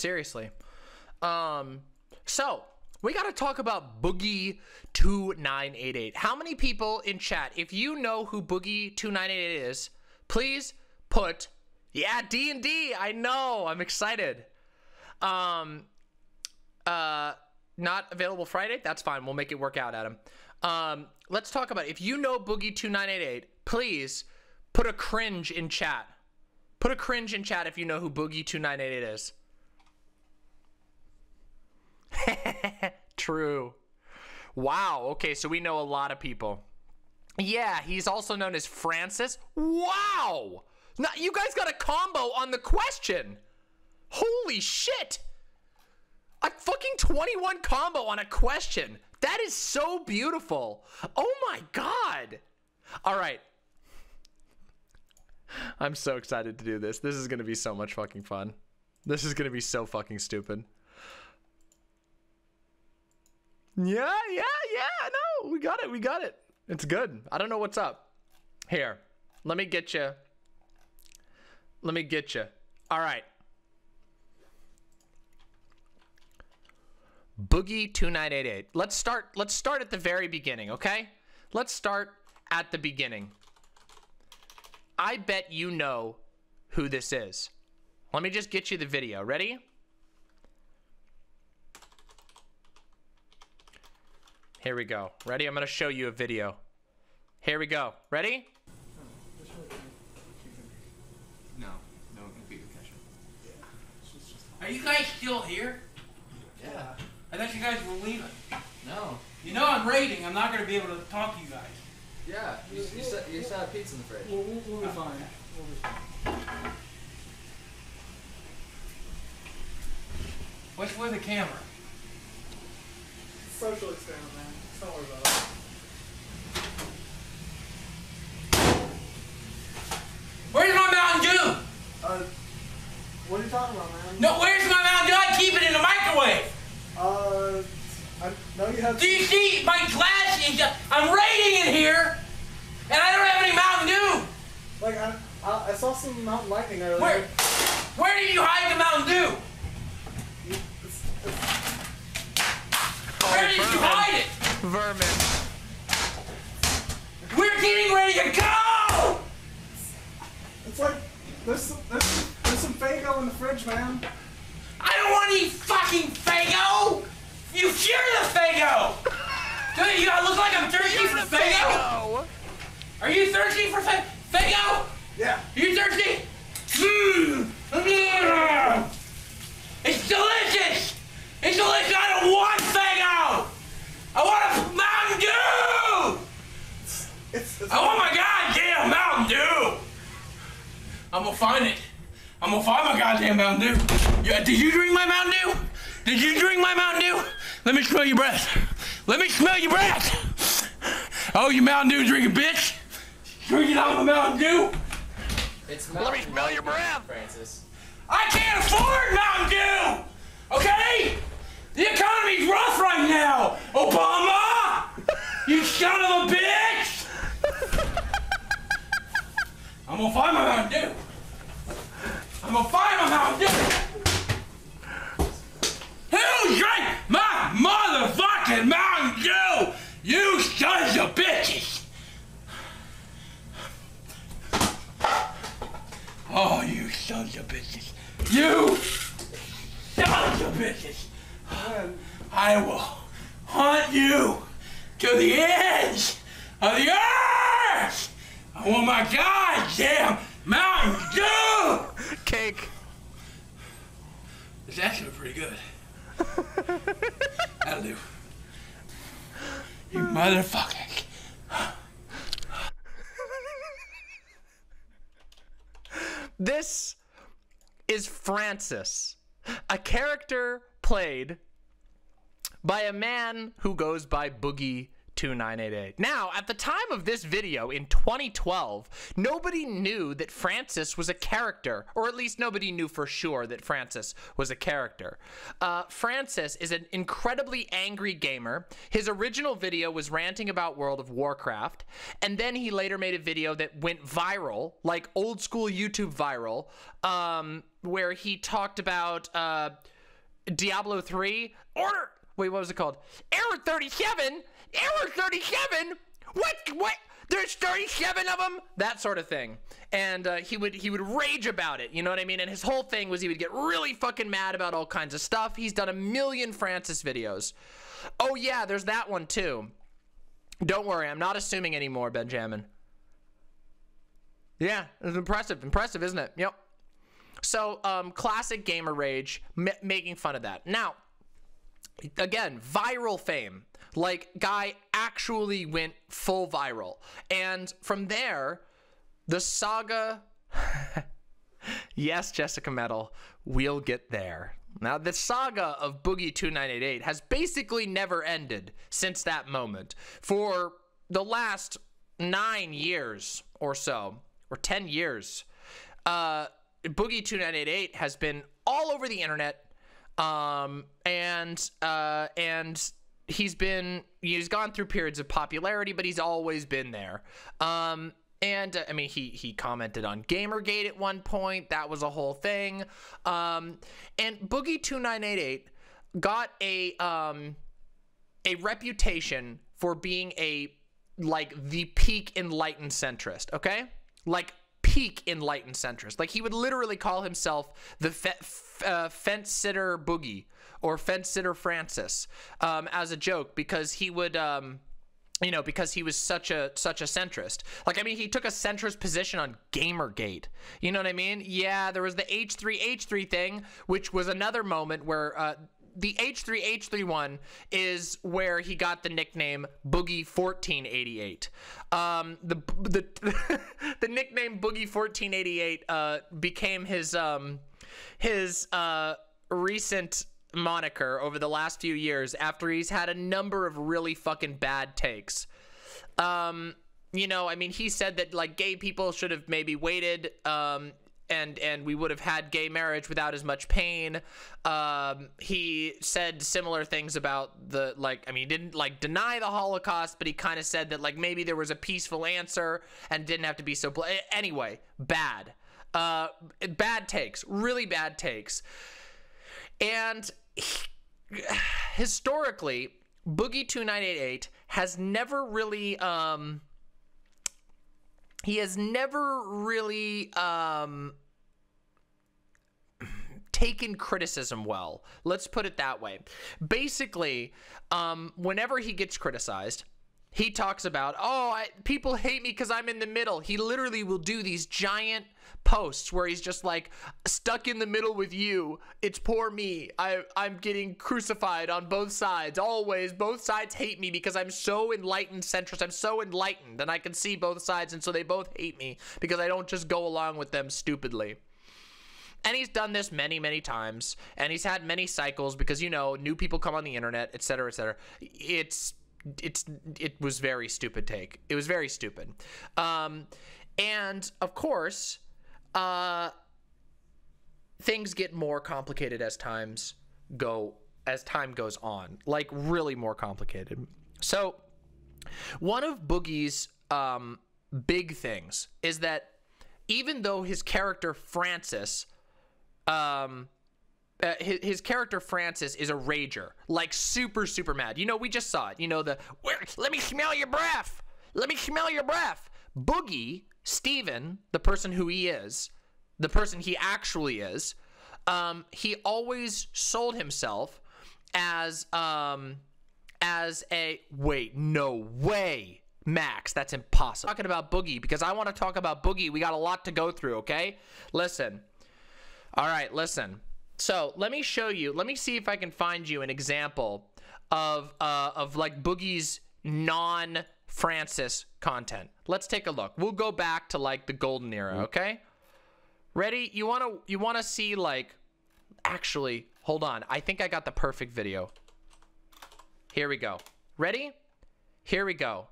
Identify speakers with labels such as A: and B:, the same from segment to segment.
A: Seriously. Um, so we got to talk about Boogie 2988. How many people in chat, if you know who Boogie 2988 is, please put, yeah, D&D. I know. I'm excited. Um, uh, not available Friday. That's fine. We'll make it work out, Adam. Um, let's talk about it. If you know Boogie 2988, please put a cringe in chat. Put a cringe in chat if you know who Boogie 2988 is. True. Wow. Okay, so we know a lot of people. Yeah, he's also known as Francis. Wow. Now, you guys got a combo on the question. Holy shit. A fucking 21 combo on a question. That is so beautiful. Oh my god. All right. I'm so excited to do this. This is going to be so much fucking fun. This is going to be so fucking stupid. Yeah, yeah, yeah. No, we got it. We got it. It's good. I don't know what's up. Here, let me get you. Let me get you. All right. Boogie 2988. Let's start let's start at the very beginning, okay? Let's start at the beginning. I bet you know who this is. Let me just get you the video. Ready? Here we go. Ready? I'm going to show you a video. Here we go. Ready?
B: No, no computer cache.
C: Are you guys still here?
B: Yeah.
C: I thought you guys were leaving.
B: No.
C: You know I'm raiding. I'm not going to be able to talk to you guys.
B: Yeah. You, you, said, you still have pizza in the fridge.
D: We'll, we'll, we'll be fine. We'll be fine.
C: What's with the camera?
D: Social experiment, man. Don't worry about it.
C: Where's my Mountain Dew?
D: Uh, what are you talking about, man?
C: No, where's my Mountain Dew? I keep it in the microwave.
D: Uh, I know you have.
C: Do you see my glass is? I'm raiding in here, and I don't have any Mountain Dew.
D: Like, I, I, I saw some Mountain Lightning earlier.
C: Where? Where did you hide the Mountain Dew?
D: You- it's- it's-
C: Where did you
A: vermin.
C: hide it?
A: Vermin.
C: We're getting ready to go.
D: It's like there's some, there's, there's some Faygo in the fridge, man.
C: I don't want any fucking Faygo! You cure the Faygo! Do you I look like I'm thirsty for Faygo? Are you thirsty for fa- Faygo?
D: Yeah.
C: Are you thirsty? Mmm! It's delicious! It's delicious! I don't want Faygo! I want a Mountain Dew!
D: It's, it's
C: I want my goddamn Mountain Dew! I'm gonna find it. I'm gonna find my goddamn Mountain Dew. Yeah, did you drink my Mountain Dew? Did you drink my Mountain Dew? Let me smell your breath. Let me smell your breath. Oh, you Mountain Dew drinking bitch. Drinking out my Mountain Dew.
B: It's
A: Let me smell your breath.
B: Francis.
C: I can't afford Mountain Dew. Okay? The economy's rough right now. Obama, you son of a bitch. I'm gonna find my Mountain Dew. I'm gonna find my Mountain Dew. Who drank my motherfucking Mountain Dew? You sons of bitches! Oh, you sons of bitches! You sons of bitches! I will hunt you to the ends of the earth! I want my goddamn Mountain Dew!
A: Cake.
C: It's actually pretty good. That'll do. You motherfucker.
A: This is Francis, a character played by a man who goes by Boogie 2988. Now, at the time of this video in 2012, nobody knew that Francis was a character, or at least nobody knew for sure that Francis was a character. Uh, Francis is an incredibly angry gamer. His original video was ranting about World of Warcraft, and then he later made a video that went viral, like old school YouTube viral, um, where he talked about. Uh, Diablo 3, order. Wait, what was it called? Error 37? Error 37? What? What? There's 37 of them. That sort of thing. And uh, he would he would rage about it. You know what I mean? And his whole thing was he would get really fucking mad about all kinds of stuff. He's done a million Francis videos. Oh yeah, there's that one too. Don't worry, I'm not assuming anymore, Benjamin. Yeah, it's impressive. Impressive, isn't it? Yep. So, um, classic gamer rage, m- making fun of that. Now, again, viral fame. Like, guy actually went full viral. And from there, the saga. yes, Jessica Metal, we'll get there. Now, the saga of Boogie 2988 has basically never ended since that moment. For the last nine years or so, or 10 years, uh, Boogie 2988 has been all over the internet. Um, and, uh, and he's been, he's gone through periods of popularity, but he's always been there. Um, and uh, I mean, he he commented on GamerGate at one point. That was a whole thing. Um, and Boogie two nine eight eight got a um, a reputation for being a like the peak enlightened centrist. Okay, like peak enlightened centrist. Like he would literally call himself the fe- uh, fence sitter boogie or fence sitter Francis um, as a joke because he would. Um, you know, because he was such a such a centrist. Like, I mean, he took a centrist position on Gamergate. You know what I mean? Yeah, there was the H3H3 thing, which was another moment where uh, the H3H3 one is where he got the nickname Boogie 1488. Um, the the the nickname Boogie 1488 uh, became his um, his uh, recent moniker over the last few years after he's had a number of really fucking bad takes. Um, you know, I mean, he said that like gay people should have maybe waited, um, and and we would have had gay marriage without as much pain. Um, he said similar things about the like. I mean, he didn't like deny the Holocaust, but he kind of said that like maybe there was a peaceful answer and didn't have to be so. Bl- anyway, bad, uh, bad takes, really bad takes, and historically, Boogie 2988 has never really um he has never really um taken criticism well. Let's put it that way. Basically, um whenever he gets criticized, he talks about, "Oh, I, people hate me cuz I'm in the middle." He literally will do these giant posts where he's just like stuck in the middle with you. It's poor me. I I'm getting crucified on both sides. Always both sides hate me because I'm so enlightened centrist. I'm so enlightened and I can see both sides and so they both hate me because I don't just go along with them stupidly. And he's done this many, many times, and he's had many cycles because you know new people come on the internet, etc., etc. It's it's it was very stupid take. It was very stupid, um, and of course, uh, things get more complicated as times go as time goes on. Like really more complicated. So one of Boogie's um, big things is that even though his character Francis um uh, his, his character Francis is a rager, like super super mad. You know, we just saw it. You know the let me smell your breath. Let me smell your breath. Boogie Steven, the person who he is, the person he actually is, um, he always sold himself as um as a wait, no way. Max, that's impossible. Talking about Boogie because I want to talk about Boogie. We got a lot to go through, okay? Listen. All right, listen. So let me show you. Let me see if I can find you an example of uh, of like Boogie's non Francis content. Let's take a look. We'll go back to like the golden era. Okay. Ready? You wanna you wanna see like? Actually, hold on. I think I got the perfect video. Here we go. Ready? Here we go.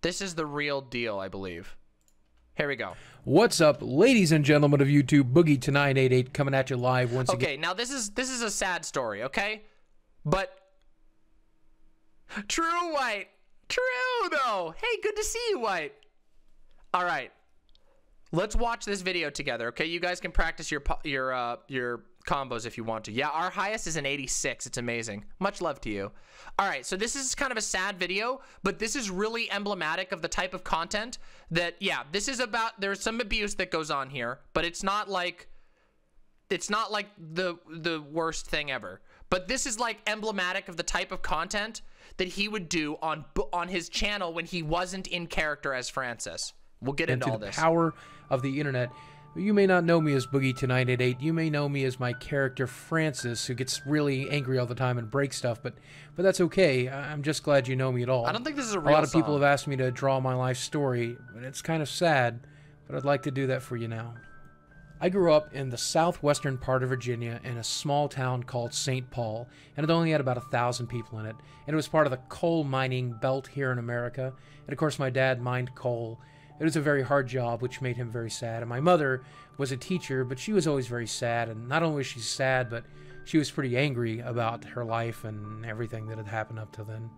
A: This is the real deal, I believe. Here we go.
E: What's up, ladies and gentlemen of YouTube? Boogie 2988 coming at you live once again.
A: Okay, now this is this is a sad story, okay? But True White. True though. Hey, good to see you, White. All right. Let's watch this video together, okay? You guys can practice your your uh your combos if you want to. Yeah, our highest is an 86. It's amazing. Much love to you. All right, so this is kind of a sad video, but this is really emblematic of the type of content that, yeah, this is about, there's some abuse that goes on here, but it's not like, it's not like the the worst thing ever. But this is like emblematic of the type of content that he would do on on his channel when he wasn't in character as Francis. We'll get into
E: into
A: all
E: the
A: this.
E: power of the internet. You may not know me as Boogie 2988. You may know me as my character Francis, who gets really angry all the time and breaks stuff. But but that's okay. I'm just glad you know me at all.
A: I don't think this is a
E: a lot of people have asked me to draw my life story, and it's kind of sad. But I'd like to do that for you now. I grew up in the southwestern part of Virginia in a small town called St. Paul, and it only had about a thousand people in it. And it was part of the coal mining belt here in America. And of course, my dad mined coal. It was a very hard job, which made him very sad. And my mother was a teacher, but she was always very sad. And not only was she sad, but she was pretty angry about her life and everything that had happened up till then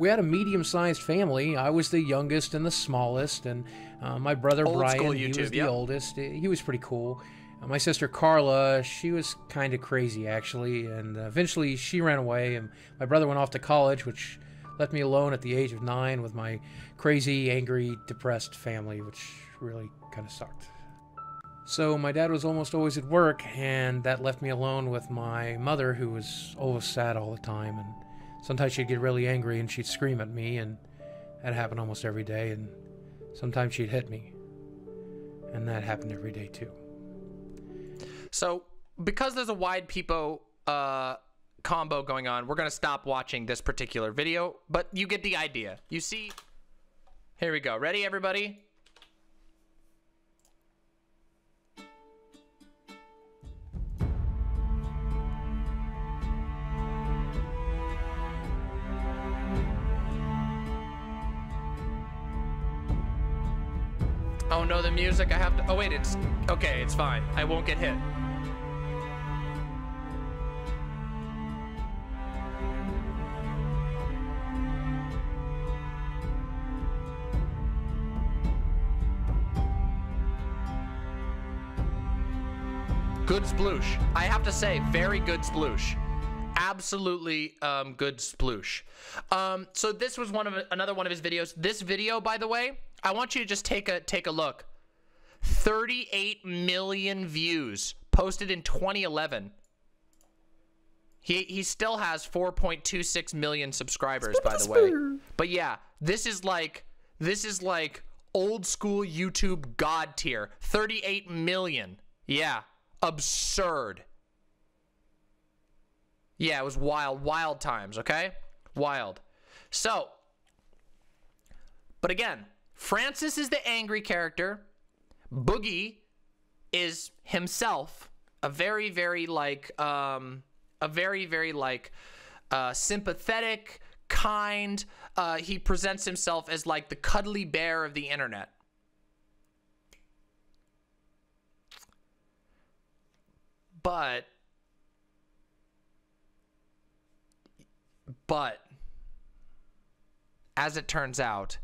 E: we had a medium-sized family. I was the youngest and the smallest, and uh, my brother
A: Old
E: Brian,
A: school
E: he was
A: YouTube,
E: the
A: yep.
E: oldest. He was pretty cool. Uh, my sister Carla, she was kind of crazy actually, and uh, eventually she ran away. And my brother went off to college, which left me alone at the age of nine with my crazy, angry, depressed family, which really kind of sucked. So my dad was almost always at work, and that left me alone with my mother, who was always sad all the time. And sometimes she'd get really angry and she'd scream at me, and that happened almost every day. And sometimes she'd hit me, and that happened every day too.
A: So, because there's a wide peepo uh, combo going on, we're gonna stop watching this particular video. But you get the idea. You see. Here we go. Ready, everybody? Oh no, the music. I have to. Oh wait, it's okay. It's fine. I won't get hit. Good sploosh. I have to say, very good sploosh. Absolutely um, good sploosh. Um, so this was one of another one of his videos. This video, by the way, I want you to just take a take a look. 38 million views posted in 2011. He he still has 4.26 million subscribers by the way. But yeah, this is like this is like old school YouTube god tier. 38 million. Yeah, absurd. Yeah, it was wild, wild times, okay? Wild. So, but again, Francis is the angry character. Boogie is himself a very, very like, um, a very, very like, uh, sympathetic, kind. Uh, he presents himself as like the cuddly bear of the internet. But, but, as it turns out,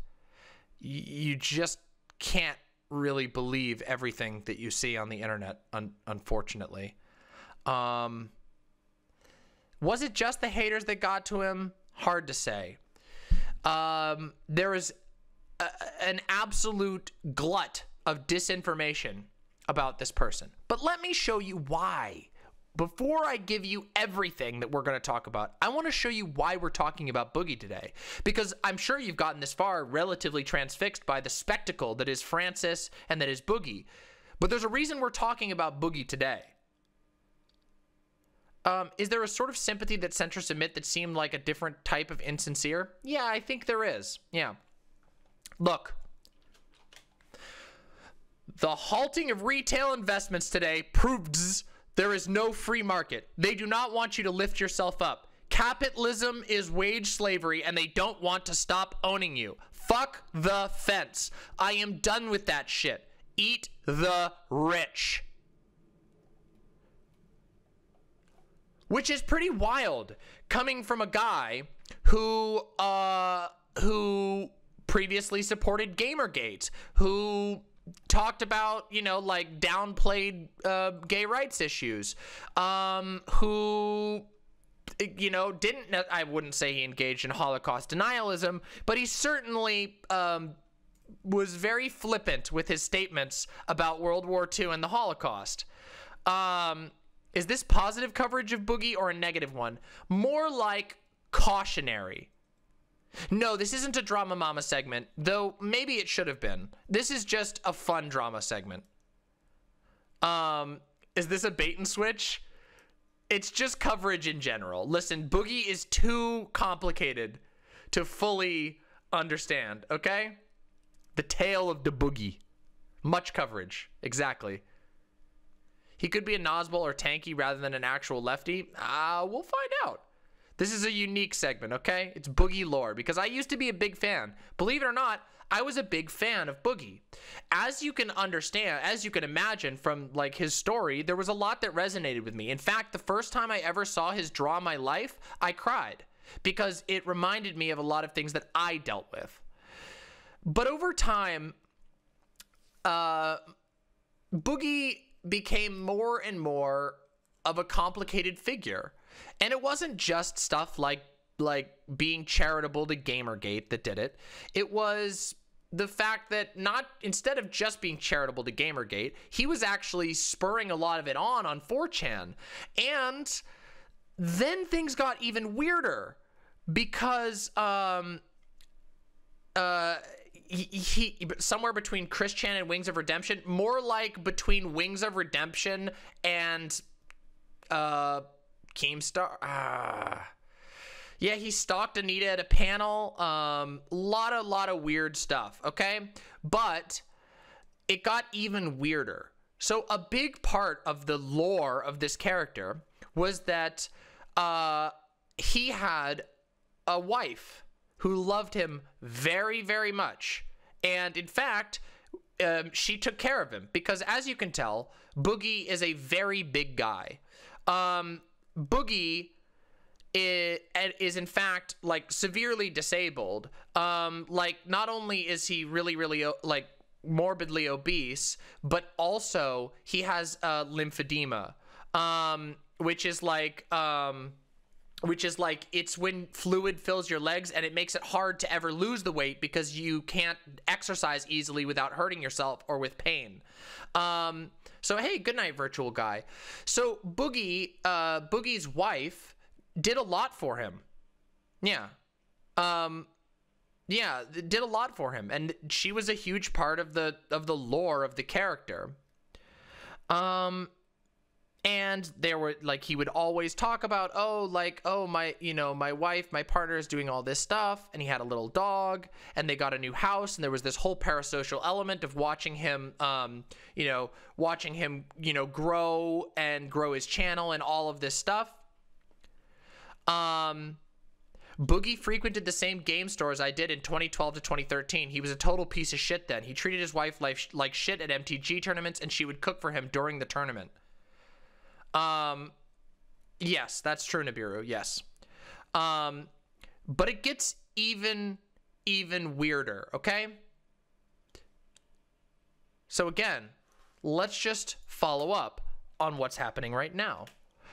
A: you just can't really believe everything that you see on the internet un- unfortunately. Um was it just the haters that got to him? Hard to say. Um there is a, an absolute glut of disinformation about this person. But let me show you why before I give you everything that we're going to talk about, I want to show you why we're talking about Boogie today. Because I'm sure you've gotten this far relatively transfixed by the spectacle that is Francis and that is Boogie. But there's a reason we're talking about Boogie today. Um, is there a sort of sympathy that centrists emit that seemed like a different type of insincere? Yeah, I think there is. Yeah. Look, the halting of retail investments today proves there is no free market. They do not want you to lift yourself up. Capitalism is wage slavery and they don't want to stop owning you. Fuck the fence. I am done with that shit. Eat the rich. Which is pretty wild coming from a guy who uh who previously supported Gamergate, who talked about, you know, like downplayed uh, gay rights issues, um, who, you know, didn't, I wouldn't say he engaged in Holocaust denialism, but he certainly um, was very flippant with his statements about World War II and the Holocaust. Um, is this positive coverage of Boogie or a negative one? More like cautionary. No, this isn't a drama mama segment, though maybe it should have been. This is just a fun drama segment. Um, is this a bait and switch? It's just coverage in general. Listen, Boogie is too complicated to fully understand, okay? The tale of the Boogie. Much coverage. Exactly. He could be a Nazbol or Tankie rather than an actual lefty. Uh, we'll find out. This is a unique segment, okay? It's Boogie lore because I used to be a big fan. Believe it or not, I was a big fan of Boogie. As you can understand, as you can imagine from like his story, there was a lot that resonated with me. In fact, the first time I ever saw his Draw My Life, I cried because it reminded me of a lot of things that I dealt with. But over time, uh, Boogie became more and more of a complicated figure. And it wasn't just stuff like like being charitable to Gamergate that did it. It was the fact that not instead of just being charitable to Gamergate, he was actually spurring a lot of it on on 4chan. And then things got even weirder because um uh he, he somewhere between Chris Chan and Wings of Redemption, more like between Wings of Redemption and uh Keemstar. Ah. Yeah, he stalked Anita at a panel. Um, lot of lot of weird stuff. Okay, but it got even weirder. So a big part of the lore of this character was that uh, he had a wife who loved him very, very much, and in fact, um, she took care of him because, as you can tell, Boogie is a very big guy. Um, Boogie is, is in fact like severely disabled. Um, like not only is he really, really like morbidly obese, but also he has uh, lymphedema, um, which is like um, which is like it's when fluid fills your legs and it makes it hard to ever lose the weight because you can't exercise easily without hurting yourself or with pain. Um, so hey, good night, virtual guy. So Boogie, uh, Boogie's wife did a lot for him. Yeah. Um, yeah, did a lot for him, and she was a huge part of the of the lore of the character. Um, and there were like he would always talk about oh like oh my you know my wife my partner is doing all this stuff and he had a little dog and they got a new house and there was this whole parasocial element of watching him um you know watching him you know grow and grow his channel and all of this stuff um Boogie frequented the same game stores I did in 2012 to 2013. He was a total piece of shit then. He treated his wife like, like shit at MTG tournaments, and she would cook for him during the tournament. Um, yes, that's true, Nibiru. Yes. Um, but it gets even, even weirder. Okay. So again, let's just follow up on what's happening right now.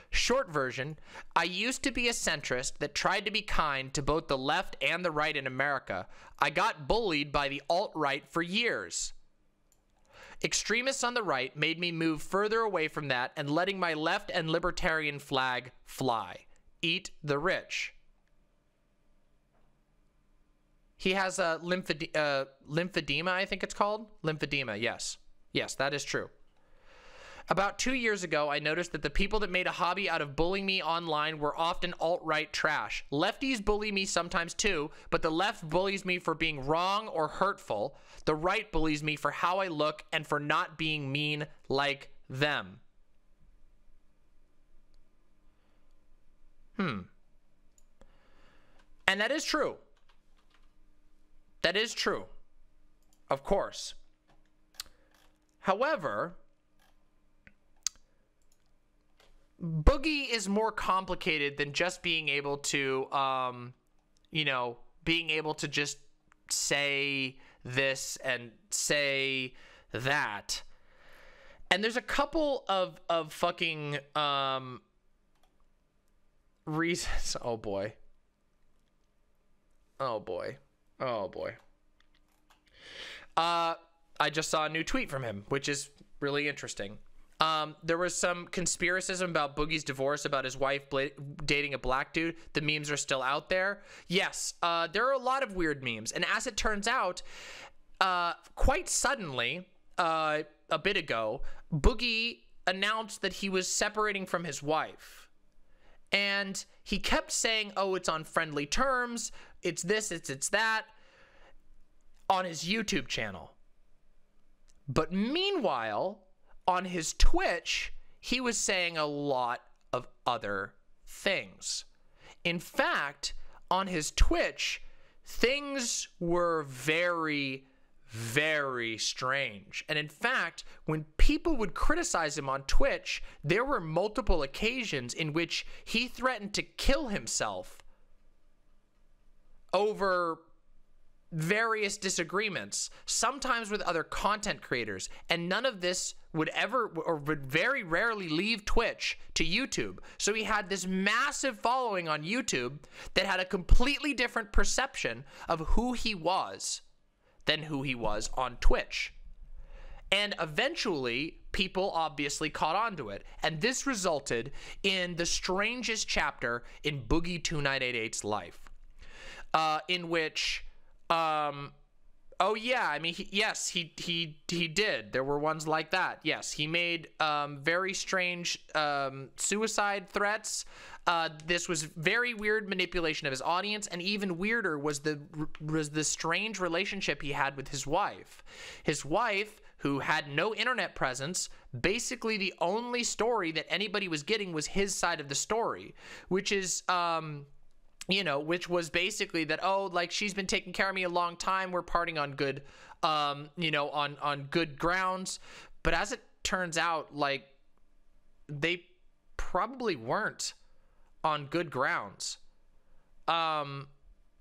A: Short version I used to be a centrist that tried to be kind to both the left and the right in America. I got bullied by the alt right for years. Extremists on the right made me move further away from that and letting my left and libertarian flag fly. Eat the rich. He has a lymphede- uh, lymphedema, I think it's called. Lymphedema, yes. Yes, that is true. About two years ago, I noticed that the people that made a hobby out of bullying me online were often alt right trash. Lefties bully me sometimes too, but the left bullies me for being wrong or hurtful. The right bullies me for how I look and for not being mean like them. Hmm. And that is true. That is true. Of course. However, Boogie is more complicated than just being able to, um, you know, being able to just say this and say that. And there's a couple of of fucking um reasons. Oh boy. Oh boy. Oh boy. Uh I just saw a new tweet from him, which is really interesting. Um, there was some conspiracism about Boogie's divorce, about his wife dating a black dude. The memes are still out there. Yes, uh, there are a lot of weird memes. And as it turns out, uh, quite suddenly, uh, a bit ago, Boogie announced that he was separating from his wife. And he kept saying, oh, it's on friendly terms. It's this, it's, it's that on his YouTube channel. But meanwhile, on his Twitch, he was saying a lot of other things. In fact, on his Twitch, things were very, very strange. And in fact, when people would criticize him on Twitch, there were multiple occasions in which he threatened to kill himself over various disagreements, sometimes with other content creators, and none of this would ever or would very rarely leave Twitch to YouTube. So he had this massive following on YouTube that had a completely different perception of who he was than who he was on Twitch. And eventually, people obviously caught on to it. And this resulted in the strangest chapter in Boogie 2988's life, uh, in which um oh yeah i mean he, yes he he he did. There were ones like that. Yes he made um very strange um suicide threats. Uh this was very weird manipulation of his audience and even weirder was the was the strange relationship he had with his wife. His wife who had no internet presence basically the only story that anybody was getting was his side of the story which is um you know, which was basically that oh, like she's been taking care of me a long time. We're parting on good, um, you know, on on good grounds. But as it turns out, like they probably weren't on good grounds. Um,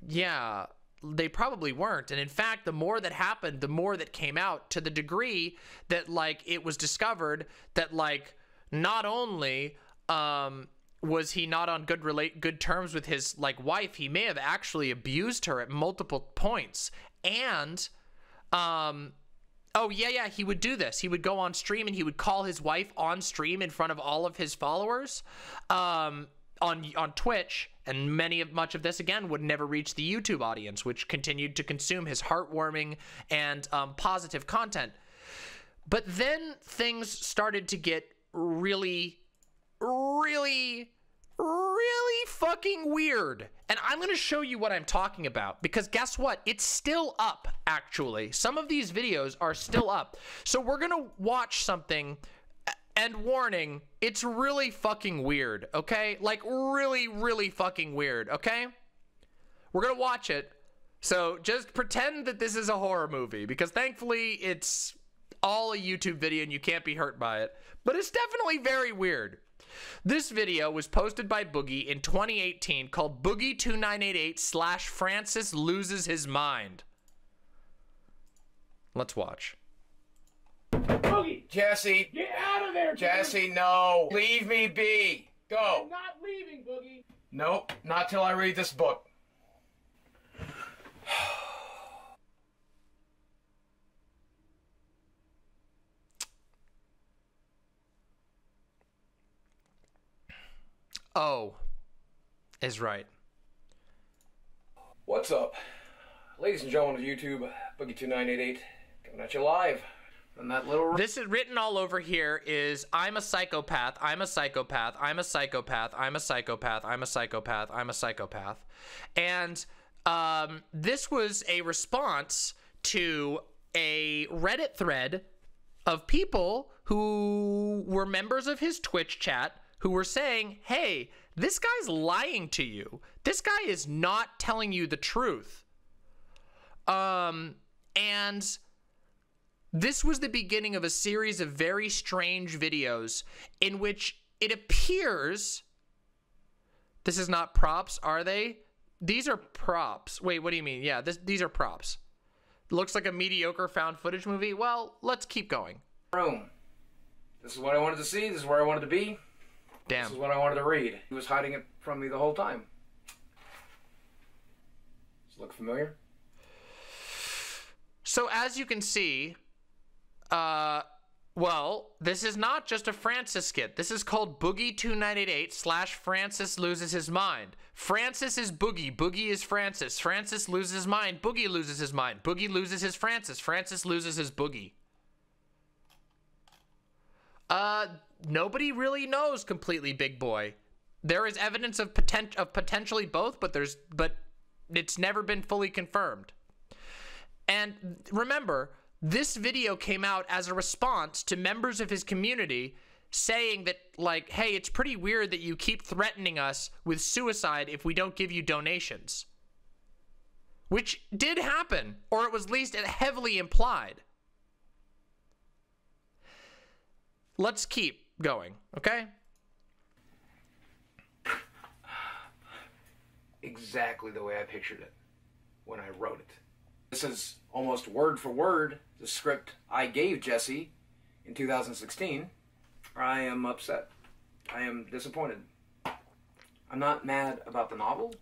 A: yeah, they probably weren't. And in fact, the more that happened, the more that came out to the degree that like it was discovered that like not only um was he not on good relate good terms with his like wife? He may have actually abused her at multiple points. And um oh yeah yeah he would do this. He would go on stream and he would call his wife on stream in front of all of his followers um on on Twitch. And many of much of this again would never reach the YouTube audience which continued to consume his heartwarming and um, positive content. But then things started to get really really really fucking weird. And I'm going to show you what I'm talking about because guess what? It's still up, actually. Some of these videos are still up. So we're going to watch something. And warning, it's really fucking weird, okay? Like, really, really fucking weird, okay? We're to watch it. So just pretend that this is a horror movie because thankfully it's all a YouTube video and you can't be hurt by it. But it's definitely very weird. This video was posted by Boogie in 2018 called Boogie2988 slash Francis loses his mind. Let's watch.
F: Boogie,
C: Jesse,
F: get out of there,
C: Jesse, no. Leave me be. Go.
F: I'm not leaving, Boogie.
C: Nope, not till I read this book.
A: Oh, is right.
C: What's up? Ladies and gentlemen of YouTube, Boogie2988, coming at you live from that little
A: This is written all over here is I'm a psychopath, I'm a psychopath, I'm a psychopath, I'm a psychopath, I'm a psychopath, I'm a psychopath. And um, this was a response to a Reddit thread of people who were members of his Twitch chat who were saying, hey, this guy's lying to you. This guy is not telling you the truth. Um, and this was the beginning of a series of very strange videos in which it appears. This is not props, are they? These are props. Wait, what do you mean? Yeah, this, these are props. Looks like a mediocre found footage movie. Well, let's keep going.
C: room. This is what I wanted to see. This is where I wanted to be. This is what I wanted to read. He was hiding it from me the whole time. Does it look familiar?
A: So as you can see, uh, well, this is not just a Francis skit. This is called Boogie 2988 slash Francis loses his mind. Francis is Boogie. Boogie is Francis. Francis loses his mind. Boogie loses his mind. Boogie loses his Francis. Francis loses his Boogie. Uh, nobody really knows completely, big boy. There is evidence of potent of potentially both, but there's but it's never been fully confirmed. And remember, this video came out as a response to members of his community saying that, like, hey, it's pretty weird that you keep threatening us with suicide if we don't give you donations. Which did happen, or it was at least heavily implied. Let's keep going, okay?
C: Exactly the way I pictured it when I wrote it. This is almost word for word the script I gave Jesse in 2016. I am upset. I am disappointed. I'm not mad about the novel.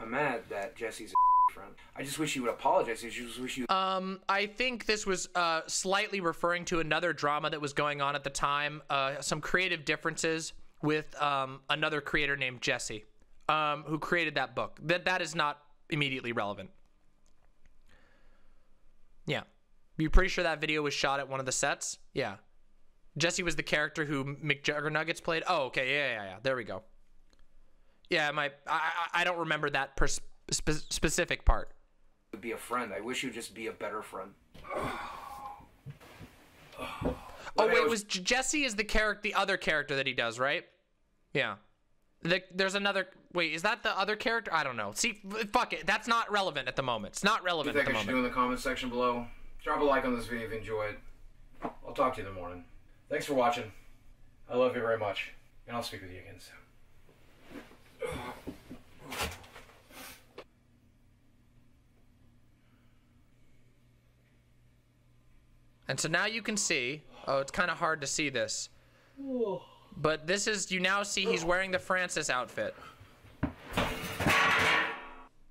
C: I'm mad that Jesse's friend. I just wish you would apologize. I just wish you.
A: Um, I think this was uh, slightly referring to another drama that was going on at the time. Uh, some creative differences with um, another creator named Jesse, um, who created that book. That that is not immediately relevant. Yeah, you pretty sure that video was shot at one of the sets? Yeah. Jesse was the character who McJuggernuggets played. Oh, okay, yeah, yeah, yeah. There we go. Yeah, my I I, I don't remember that pers- spe- specific part.
C: would be a friend. I wish you'd just be a better friend.
A: Oh wait,
C: it
A: was Jesse is the character, the other character that he does, right? Yeah. The, there's another. Wait, is that the other character? I don't know. See, fuck it. That's not relevant at the moment. It's not
C: What
A: relevant
C: do you
A: at the
C: think I should do in the comments section below? Drop a like on this video if you enjoyed. I'll talk to you in the morning. Thanks for watching. I love you very much. And I'll speak with you again soon.
A: And so now you can see. Oh, it's kind of hard to see this. But this is. You now see he's wearing the Francis outfit,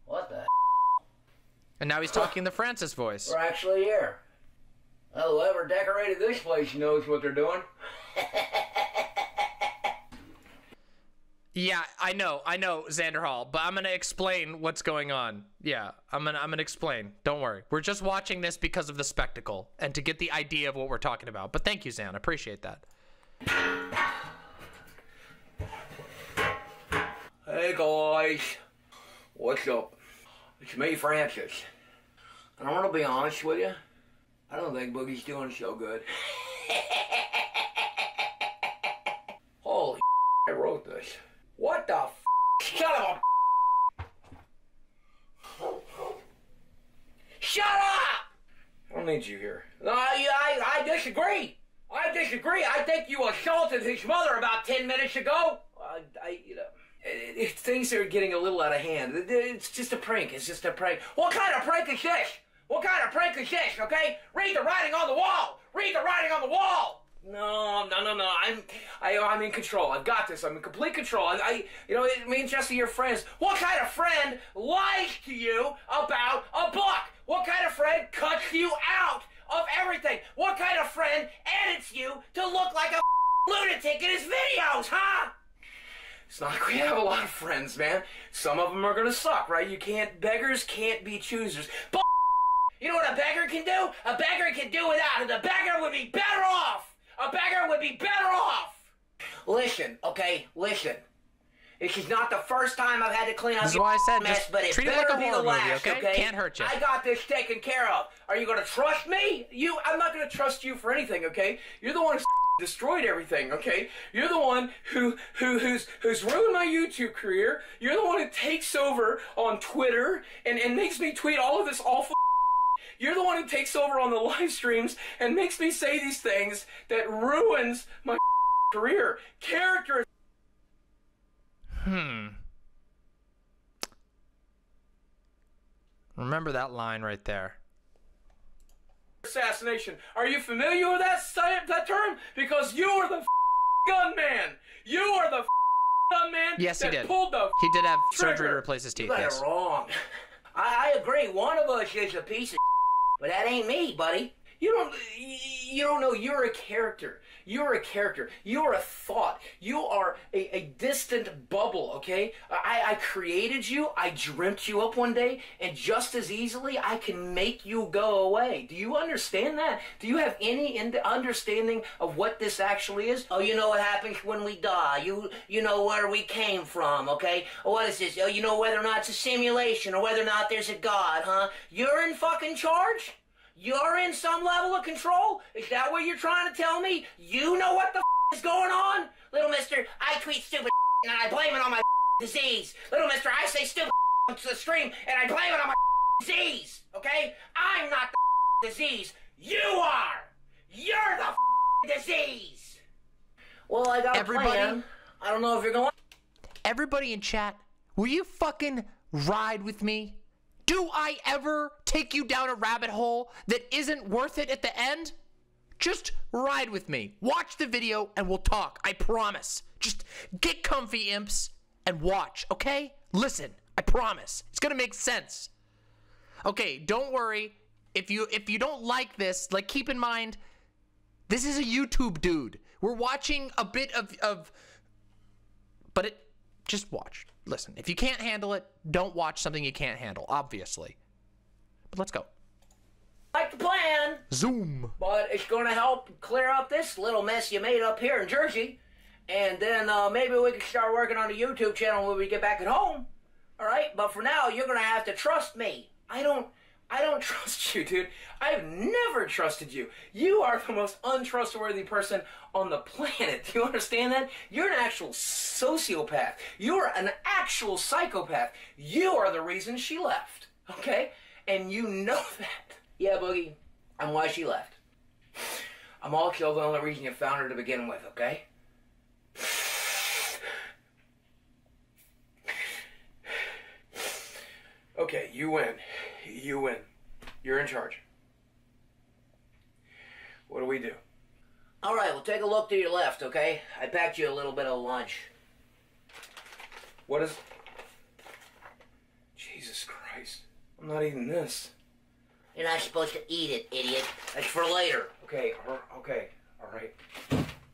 C: What the?
A: and now he's talking the Francis voice.
C: We're actually here. Well, whoever decorated this place knows what they're doing.
A: Yeah, I know, I know, Xander Hall, but I'm gonna explain what's going on. Yeah, I'm gonna, I'm gonna explain. Don't worry. We're just watching this because of the spectacle and to get the idea of what we're talking about. But thank you, Xan. Appreciate that.
C: Hey guys, what's up? It's me, Francis. And I'm gonna be honest with you. I don't think Boogie's doing so good. Holy I wrote this. What the f? Of a Shut up! I don't need you here. I, I, I disagree. I disagree. I think you assaulted his mother about ten minutes ago. I, I you know, it, it, things are getting a little out of hand. It- it's just a prank. It's just a prank. What kind of prank is this? What kind of prank is this? Okay, read the writing on the wall. Read the writing on the wall. No, no, no, no. I'm, I, I'm in control. I've got this. I'm in complete control. I, I you know, it, me and Jesse are friends. What kind of friend lies to you about a book? What kind of friend cuts you out of everything? What kind of friend edits you to look like a lunatic in his videos, huh? It's not like we have a lot of friends, man. Some of them are gonna suck, right? You can't, beggars can't be choosers. But you know what a beggar can do? A beggar can do without, and the beggar would be better off. A beggar would be better off. Listen, okay, listen. This is not the first time I've had to clean up
A: This is why I said
C: mess,
A: just
C: but it
A: treat it like a
C: be
A: horror
C: the
A: movie,
C: last,
A: okay? Can't hurt you.
C: I got this taken care of. Are you gonna trust me? You, I'm not gonna trust you for anything, okay? You're the one who destroyed everything, okay? You're the one who, who, who's, who's ruined my YouTube career. You're the one who takes over on Twitter and, and makes me tweet all of this awful you're the one who takes over on the live streams and makes me say these things that ruins my career. Character
A: Hmm. Remember that line right there.
F: assassination. Are you familiar with that that term? Because you are the gunman. You are the gunman
A: Yes, he did.
F: pulled the
A: He did have surgery to replace his teeth.
C: You got
A: Yes.
C: it wrong. I, I agree. One of us is a piece of but that ain't me, buddy.
F: You don't you don't know you're a character. You're a character. You're a thought. You are a, a distant bubble, okay? I, I created you, I dreamt you up one day, and just as easily I can make you go away. Do you understand that? Do you have any in- understanding of what this actually is?
C: Oh, you know what happens when we die. You you know where we came from, okay? Oh, what is this? Oh, you know whether or not it's a simulation or whether or not there's a god, huh? You're in fucking charge? You're in some level of control? Is that what you're trying to tell me? You know what the f- is going on? Little mister, I tweet stupid and I blame it on my disease. Little mister, I say stupid to the stream and I blame it on my disease, okay? I'm not the disease. You are! You're the disease! Well, I got a
A: Everybody-
C: plan. I don't know if you're going.
A: Everybody in chat, will you fucking ride with me? Do I ever take you down a rabbit hole that isn't worth it at the end? Just ride with me. Watch the video and we'll talk. I promise. Just get comfy, imps, and watch, okay? Listen, I promise. It's gonna make sense. Okay, don't worry. If you if you don't like this, like keep in mind, this is a YouTube dude. We're watching a bit of of but it just watch. Listen, if you can't handle it, don't watch something you can't handle, obviously. But let's go.
C: Like the plan,
A: Zoom.
C: but it's going to help clear up this little mess you made up here in Jersey. And then uh, maybe we can start working on the YouTube channel when we get back at home. All right, but for now, you're going to have to trust me.
F: I don't I don't trust you, dude. I've never trusted you. You are the most untrustworthy person on the planet. Do you understand that? You're an actual sociopath. You're an actual psychopath. You are the reason she left. Okay? And you know that.
C: Yeah, Boogie, I'm why she left. I'm also the only reason you found her to begin with, okay?
F: Okay, you win. You win. You're in charge. What do we do?
C: All right, well, take a look to your left, okay? I packed you a little bit of lunch.
F: What is. Jesus Christ. I'm not eating this.
C: You're not supposed to eat it, idiot. That's for later.
F: Okay, okay, alright.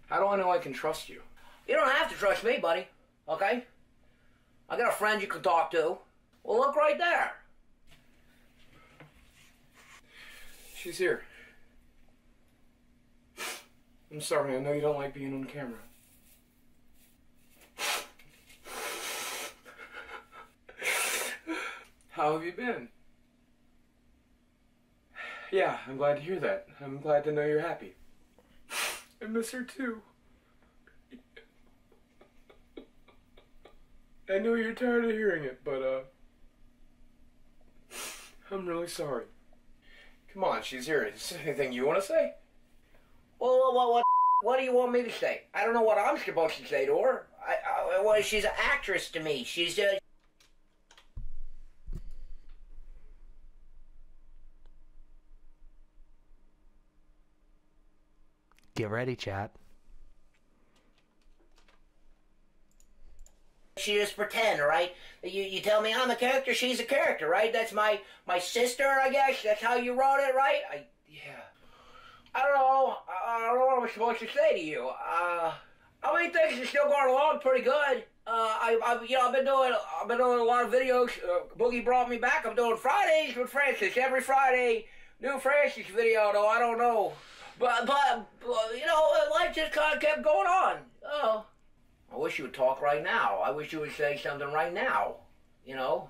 F: How do I know I can trust you?
C: You don't have to trust me, buddy. Okay? I got a friend you can talk to. Well, look right there.
F: She's here. I'm sorry, I know you don't like being on camera. How have you been? Yeah, I'm glad to hear that. I'm glad to know you're happy. I miss her too. I know you're tired of hearing it, but uh I'm really sorry. Come on, she's here. Is there anything you want to say?
C: Well, what, what, what, what do you want me to say? I don't know what I'm supposed to say to her. I, I, well, she's an actress to me. She's a.
A: Get ready, chat.
C: She just pretend, right? You you tell me I'm a character, she's a character, right? That's my my sister, I guess. That's how you wrote it, right? I
F: Yeah.
C: I don't know. I, I don't know what I'm supposed to say to you. Uh, I mean, things are still going along pretty good. Uh, I, I, you know, I've been doing, I've been doing a lot of videos. Uh, Boogie brought me back. I'm doing Fridays with Francis every Friday. New Francis video, though. I don't know, but, but, but you know, life just kind of kept going on. Oh, I wish you would talk right now. I wish you would say something right now. You know,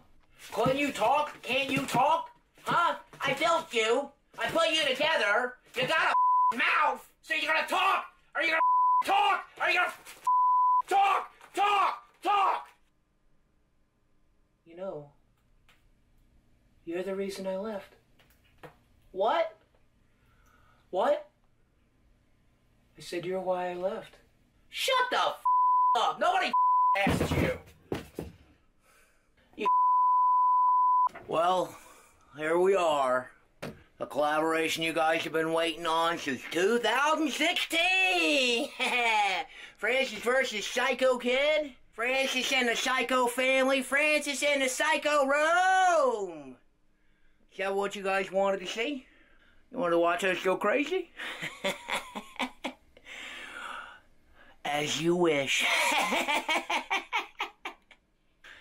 C: couldn't you talk? Can't you talk? Huh? I built you. I put you together. You got a mouth, so you're gonna talk. Are you gonna talk? Are you gonna talk? Talk! Talk! You know, you're the reason I left. What? What? I said you're why I left. Shut the up. Nobody asked you. You Well, here we are. A collaboration you guys have been waiting on since 2016. Francis versus Psycho Kid. Francis and the Psycho Family. Francis and the Psycho Rome. Is that what you guys wanted to see? You wanted to watch us go crazy? As you wish.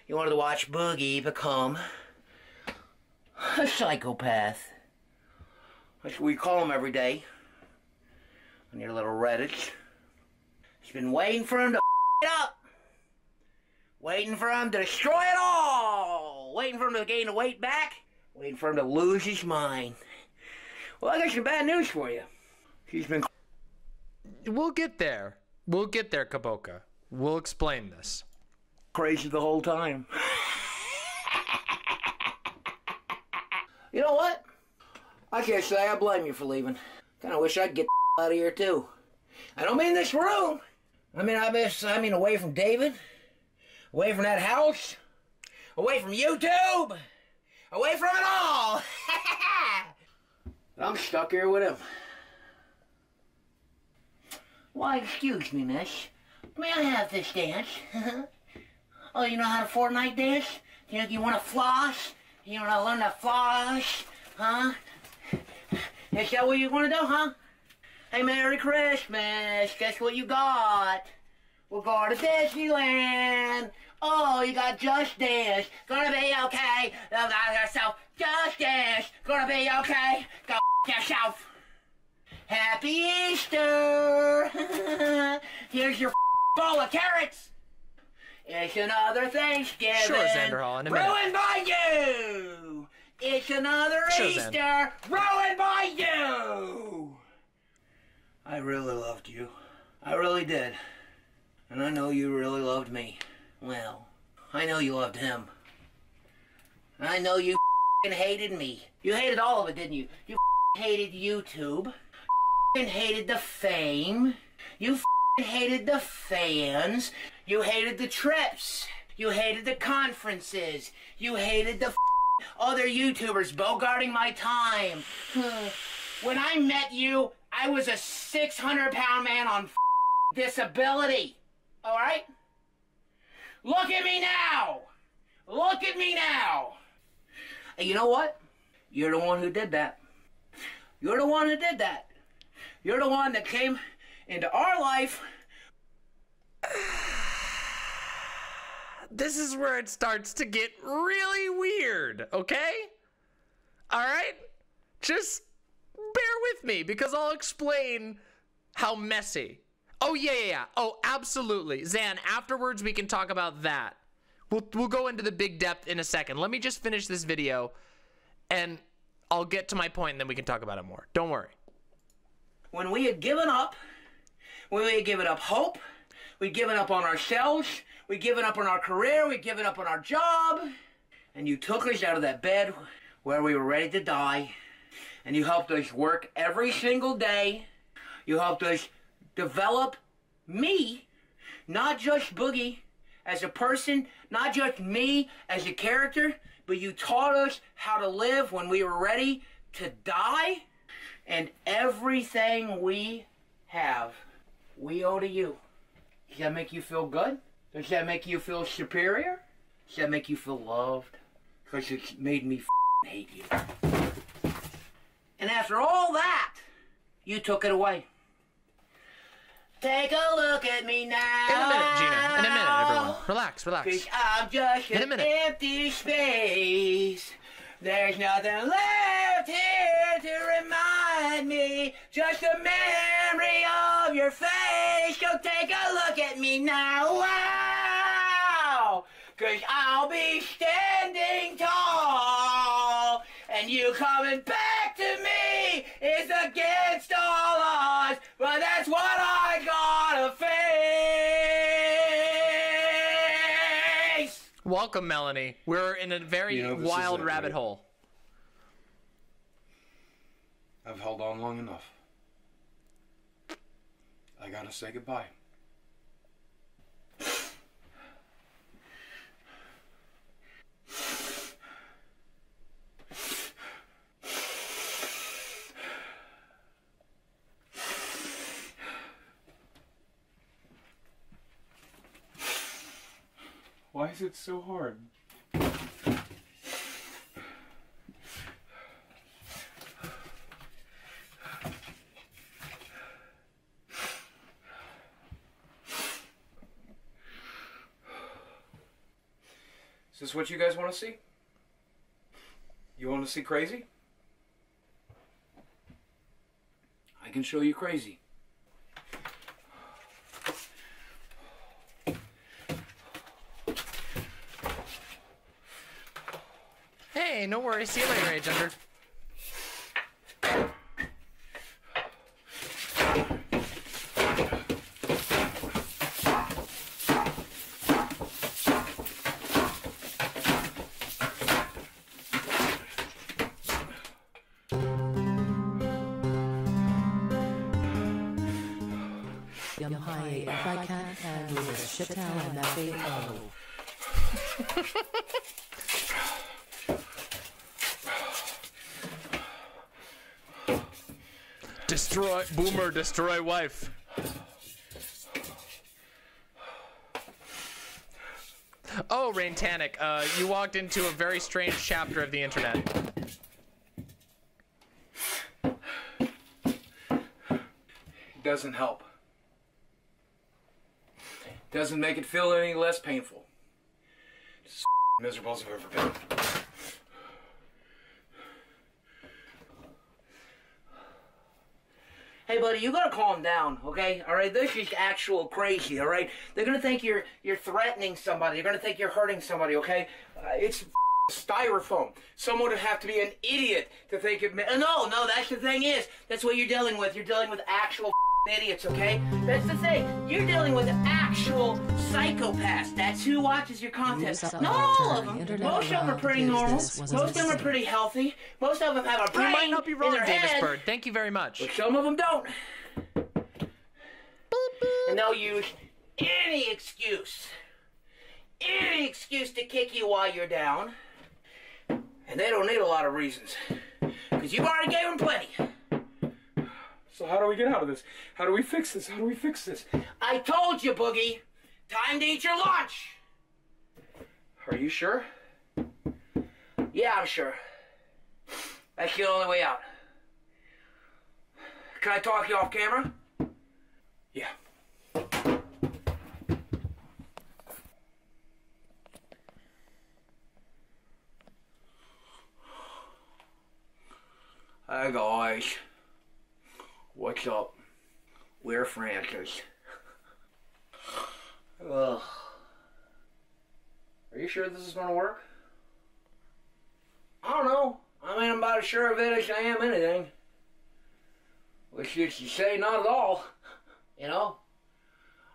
C: you wanted to watch Boogie become a psychopath. That's what we call him every day. On your little Reddits. He's been waiting for him to it up. Waiting for him to destroy it all. Waiting for him to gain the weight back. Waiting for him to lose his mind. Well, I got some bad news for you. He's been
A: We'll get there. We'll get there, Kaboka. We'll explain this.
C: crazy the whole time. you know what? I can't say I blame you for leaving. Kind of wish I'd get out of here too. I don't mean this room. I mean I miss. I mean away from David, away from that house, away from YouTube, away from it all. I'm stuck here with him. Why, excuse me, miss. May I have this dance? oh, you know how to Fortnite dance? You know, you want to floss? You want to learn to floss? Huh? Is that what you want to do, huh? Hey, Merry Christmas. Guess what you got? We're going to Disneyland. Oh, you got Just Dance. Gonna be okay. Love yourself. Just Dance. Gonna be okay. Go yourself. Happy Easter! Here's your bowl of carrots! It's another Thanksgiving
A: Sure, Xander Hall, in a minute.
C: ruined by you! It's another
A: Sure,
C: Easter
A: Xander.
C: ruined by you! I really loved you. I really did. And I know you really loved me. Well, I know you loved him. And I know you f***ing hated me. You hated all of it, didn't you? You f***ing hated YouTube. Hated the fame. You hated the fans. You hated the trips. You hated the conferences. You hated the other YouTubers bogarting my time. when I met you, I was a 600 pound man on disability. Alright? Look at me now! Look at me now! And you know what? You're the one who did that. You're the one who did that. You're the one that came into our life.
A: This is where it starts to get really weird, okay? All right? Just bear with me because I'll explain how messy. Oh, yeah, yeah, yeah. Oh, absolutely. Zan, afterwards we can talk about that. We'll, we'll go into the big depth in a second. Let me just finish this video and I'll get to my point and then we can talk about it more. Don't worry.
C: When we had given up, when we had given up hope, we'd given up on ourselves, we'd given up on our career, we'd given up on our job, and you took us out of that bed where we were ready to die, and you helped us work every single day. You helped us develop me, not just Boogie as a person, not just me as a character, but you taught us how to live when we were ready to die. And everything we have, we owe to you. Does that make you feel good? Does that make you feel superior? Does that make you feel loved? Because it's made me f***ing hate you. And after all that, you took it away. Take a look at me now.
A: In a minute, Jeena. In a minute, everyone. Relax, relax.
C: I'm just
A: In a
C: an
A: minute.
C: empty space. There's nothing left here to remind me. Just a memory of your face. So take a look at me now. Wow! Cause I'll be standing tall. And you coming back to me is against all odds. But that's what I gotta face.
A: Welcome, Melanie. We're in a very
F: You know,
A: wild rabbit
F: right?
A: hole.
F: I've held on long enough. I gotta say goodbye. Why is it so hard? This what you guys want to see? You want to see crazy? I can show you crazy.
A: Hey, no worries. See you later, Age Destroy boomer, destroy wife. Oh, Rain Tanic, uh, you walked into a very strange chapter of the internet.
F: It doesn't help. Doesn't make it feel any less painful. Just miserable as I've ever been.
C: Hey, buddy, you gotta calm down, okay? All right, this is actual crazy. All right, they're gonna think you're you're threatening somebody. They're gonna think you're hurting somebody. Okay? Uh, it's styrofoam. Someone would have to be an idiot to think it. No, no, that's the thing is that's what you're dealing with. You're dealing with actual idiots. Okay? That's the thing. You're dealing with actual psychopaths. That's who watches your content.
G: Use
C: Not all of them.
G: internet
C: Most of them are pretty normal. Most of them are pretty healthy. Most of them have a brain.
A: You
C: brain
A: might not be
C: in
A: wrong, Davis
C: head.
A: Bird. Thank you very much.
C: But some of them don't. And they'll use any excuse, any excuse to kick you while you're down. And they don't need a lot of reasons. Because you've already gave them plenty.
F: So how do we get out of this? How do we fix this? How do we fix this?
C: I told you, Boogie. Time to eat your lunch.
F: Are you sure?
C: Yeah, I'm sure. That's the only way out. Can I talk to you off camera?
F: Yeah.
C: Hi guys. What's up? We're Francis. Ugh. Are you sure this is gonna work? I don't know. I mean, I'm about as sure of it as I am anything. Which is to say, not at all. You know?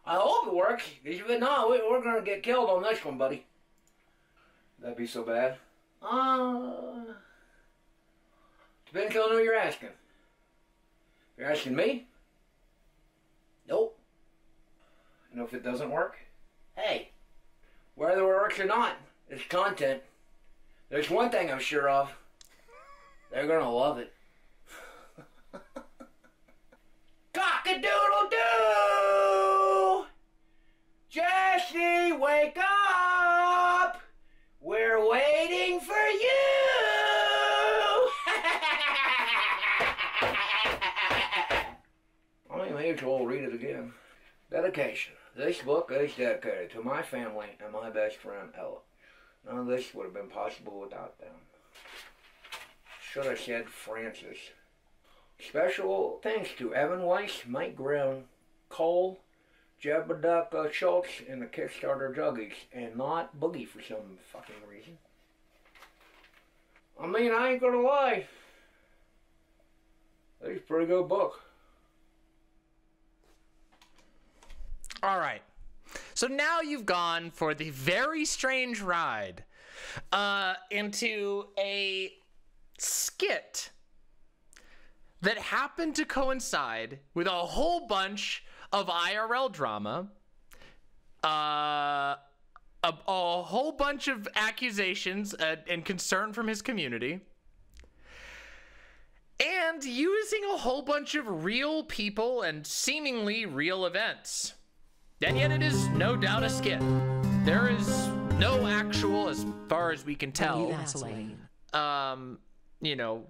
C: I hope it works. Because if it not, we- we're gonna get killed on this one, buddy.
F: That'd be so bad.
C: Uh, depends on who you're asking. You're asking me? Nope.
F: And if it doesn't work?
C: Hey, whether it works or not, it's content. There's one thing I'm sure of. They're gonna love it. Cock-a-doodle-doo! Jesse, wake up! I may read it again. Dedication. This book is dedicated to my family and my best friend Ella. None of this would have been possible without them. Should have said Francis. Special thanks to Evan Weiss, Mike Grimm, Cole, Jebediah Schultz, and the Kickstarter Juggies, and not Boogie for some fucking reason. I mean, I ain't gonna lie. It's a pretty good book.
A: All right. So now you've gone for the very strange ride uh, into a skit that happened to coincide with a whole bunch of IRL drama, uh, a, a whole bunch of accusations uh, and concern from his community, and using a whole bunch of real people and seemingly real events. And yet it is no doubt a skit. There is no actual, as far as we can tell, um, you know,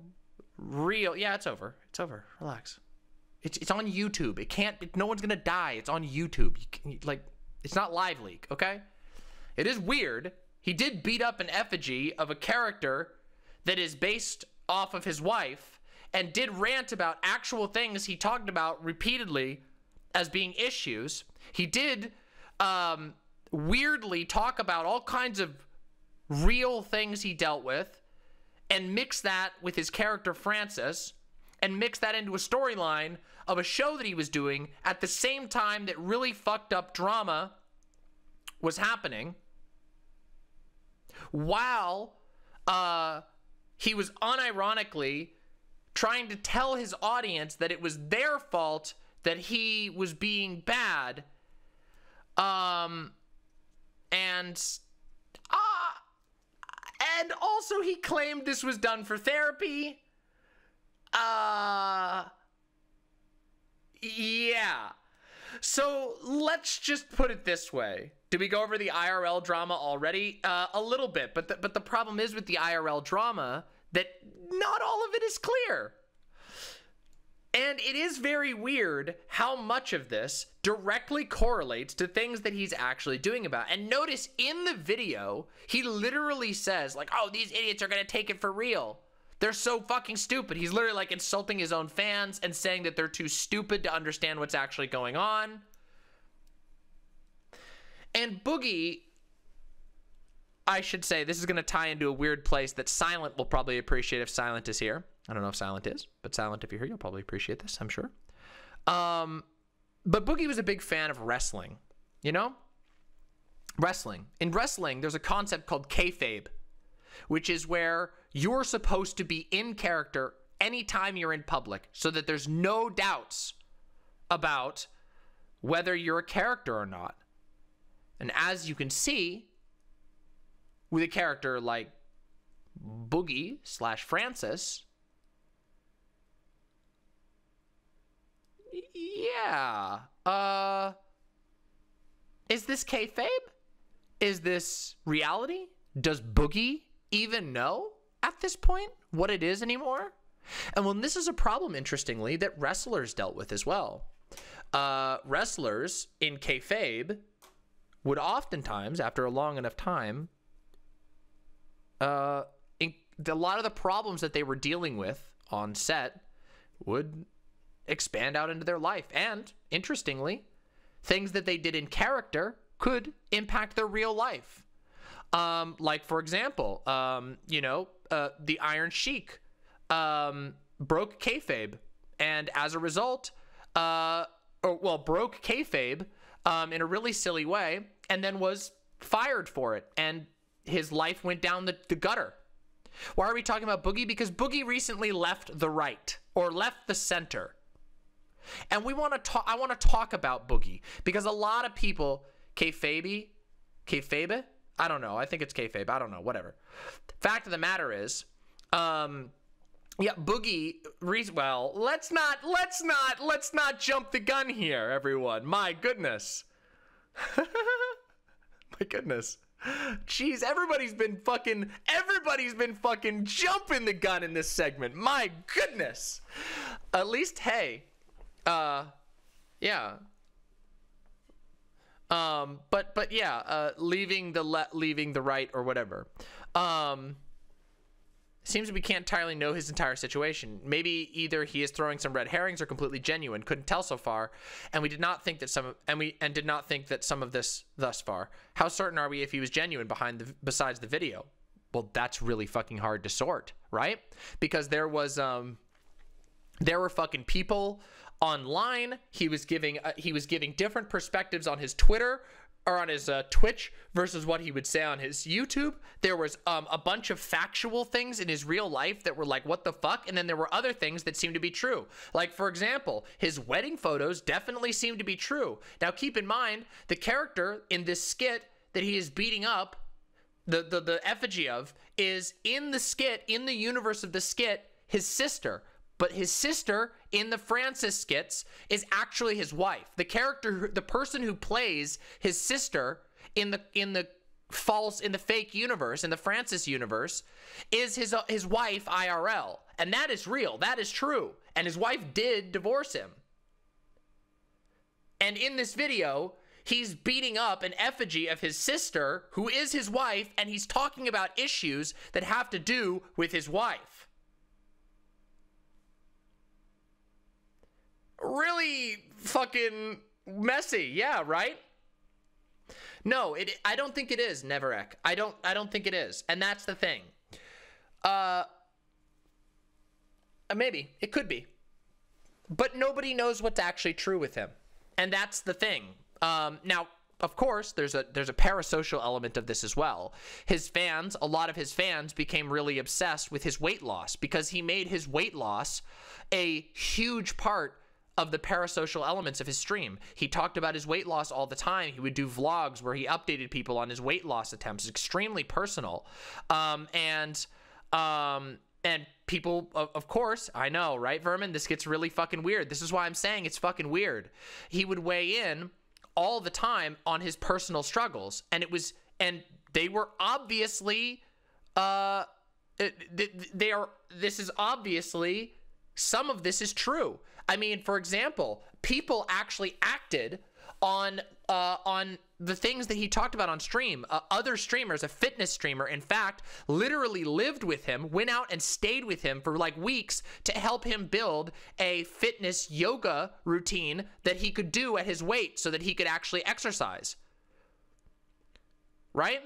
A: real. Yeah, it's over. It's over. Relax. It's it's on YouTube. It can't. It, no one's gonna die. It's on YouTube. You can, like, it's not LiveLeak. Okay. It is weird. He did beat up an effigy of a character that is based off of his wife, and did rant about actual things he talked about repeatedly as being issues. He did um, weirdly talk about all kinds of real things he dealt with and mix that with his character Francis and mix that into a storyline of a show that he was doing at the same time that really fucked up drama was happening while uh, he was unironically trying to tell his audience that it was their fault that he was being bad um and uh and also he claimed this was done for therapy uh yeah so let's just put it this way did we go over the IRL drama already? Uh, a little bit, but the, but the problem is with the IRL drama that not all of it is clear. And it is very weird how much of this directly correlates to things that he's actually doing about. And notice in the video, he literally says like, "Oh, these idiots are going to take it for real." They're so fucking stupid. He's literally like insulting his own fans and saying that they're too stupid to understand what's actually going on. And Boogie, I should say, this is going to tie into a weird place that Silent will probably appreciate if Silent is here. I don't know if Silent is, but Silent, if you're here, you'll probably appreciate this, I'm sure. Um, but Boogie was a big fan of wrestling, you know? Wrestling. In wrestling, there's a concept called kayfabe, which is where you're supposed to be in character anytime you're in public so that there's no doubts about whether you're a character or not. And as you can see, with a character like Boogie slash Francis, yeah. Uh, is this kayfabe? Is this reality? Does Boogie even know at this point what it is anymore? And well, this is a problem, interestingly, that wrestlers dealt with as well. Uh, wrestlers in kayfabe would oftentimes, after a long enough time, uh, in, a lot of the problems that they were dealing with on set would expand out into their life. And interestingly, things that they did in character could impact their real life. Um, like, for example, um, you know, uh, the Iron Sheik um, broke kayfabe. And as a result, uh, or, well, broke kayfabe um, in a really silly way and then was fired for it. And his life went down the, the gutter. Why are we talking about Boogie? Because Boogie recently left the right or left the center. And we want to talk. I want to talk about Boogie because a lot of people, kayfabe, kayfabe. I don't know. I think it's kayfabe. I don't know. Whatever. Fact of the matter is, um, yeah, Boogie. Well, let's not. Let's not. Let's not jump the gun here, everyone. My goodness. My goodness. Jeez, everybody's been fucking everybody's been fucking jumping the gun in this segment. My goodness. At least hey. Uh yeah. Um but but yeah, uh leaving the le- leaving the right or whatever. Um seems we can't entirely know his entire situation. Maybe either he is throwing some red herrings or completely genuine. Couldn't tell so far, and we did not think that some and we and did not think that some of this thus far. How certain are we if he was genuine behind the besides the video? Well, that's really fucking hard to sort, right? Because there was um there were fucking people online. He was giving uh, he was giving different perspectives on his Twitter or on his uh, Twitch versus what he would say on his YouTube. There was um, a bunch of factual things in his real life that were like, what the fuck? And then there were other things that seemed to be true. Like, for example, his wedding photos definitely seemed to be true. Now, keep in mind, the character in this skit that he is beating up, the, the, the effigy of, is in the skit, in the universe of the skit, his sister. But his sister in the Francis skits is actually his wife. The character, the person who plays his sister in the in the false in the fake universe, in the Francis universe, is his uh, his wife IRL, and that is real. That is true. And his wife did divorce him. And in this video, he's beating up an effigy of his sister, who is his wife, and he's talking about issues that have to do with his wife. Really fucking messy, yeah, right? No, it. I don't think it is Neverek. I don't. I don't think it is, and that's the thing. Uh, uh, maybe it could be, but nobody knows what's actually true with him, and that's the thing. Um, now, of course, there's a there's a parasocial element of this as well. His fans, a lot of his fans, became really obsessed with his weight loss because he made his weight loss a huge part of the parasocial elements of his stream. He talked about his weight loss all the time. He would do vlogs where he updated people on his weight loss attempts. extremely personal. Um, and um, and people, of, of course, I know, right, Vermin? This gets really fucking weird. This is why I'm saying it's fucking weird. He would weigh in all the time on his personal struggles, and it was, and they were obviously, uh, they are. This is obviously some of this is true. I mean, for example, people actually acted on uh, on the things that he talked about on stream. Uh, other streamers, a fitness streamer, in fact, literally lived with him, went out and stayed with him for like weeks to help him build a fitness yoga routine that he could do at his weight so that he could actually exercise. Right?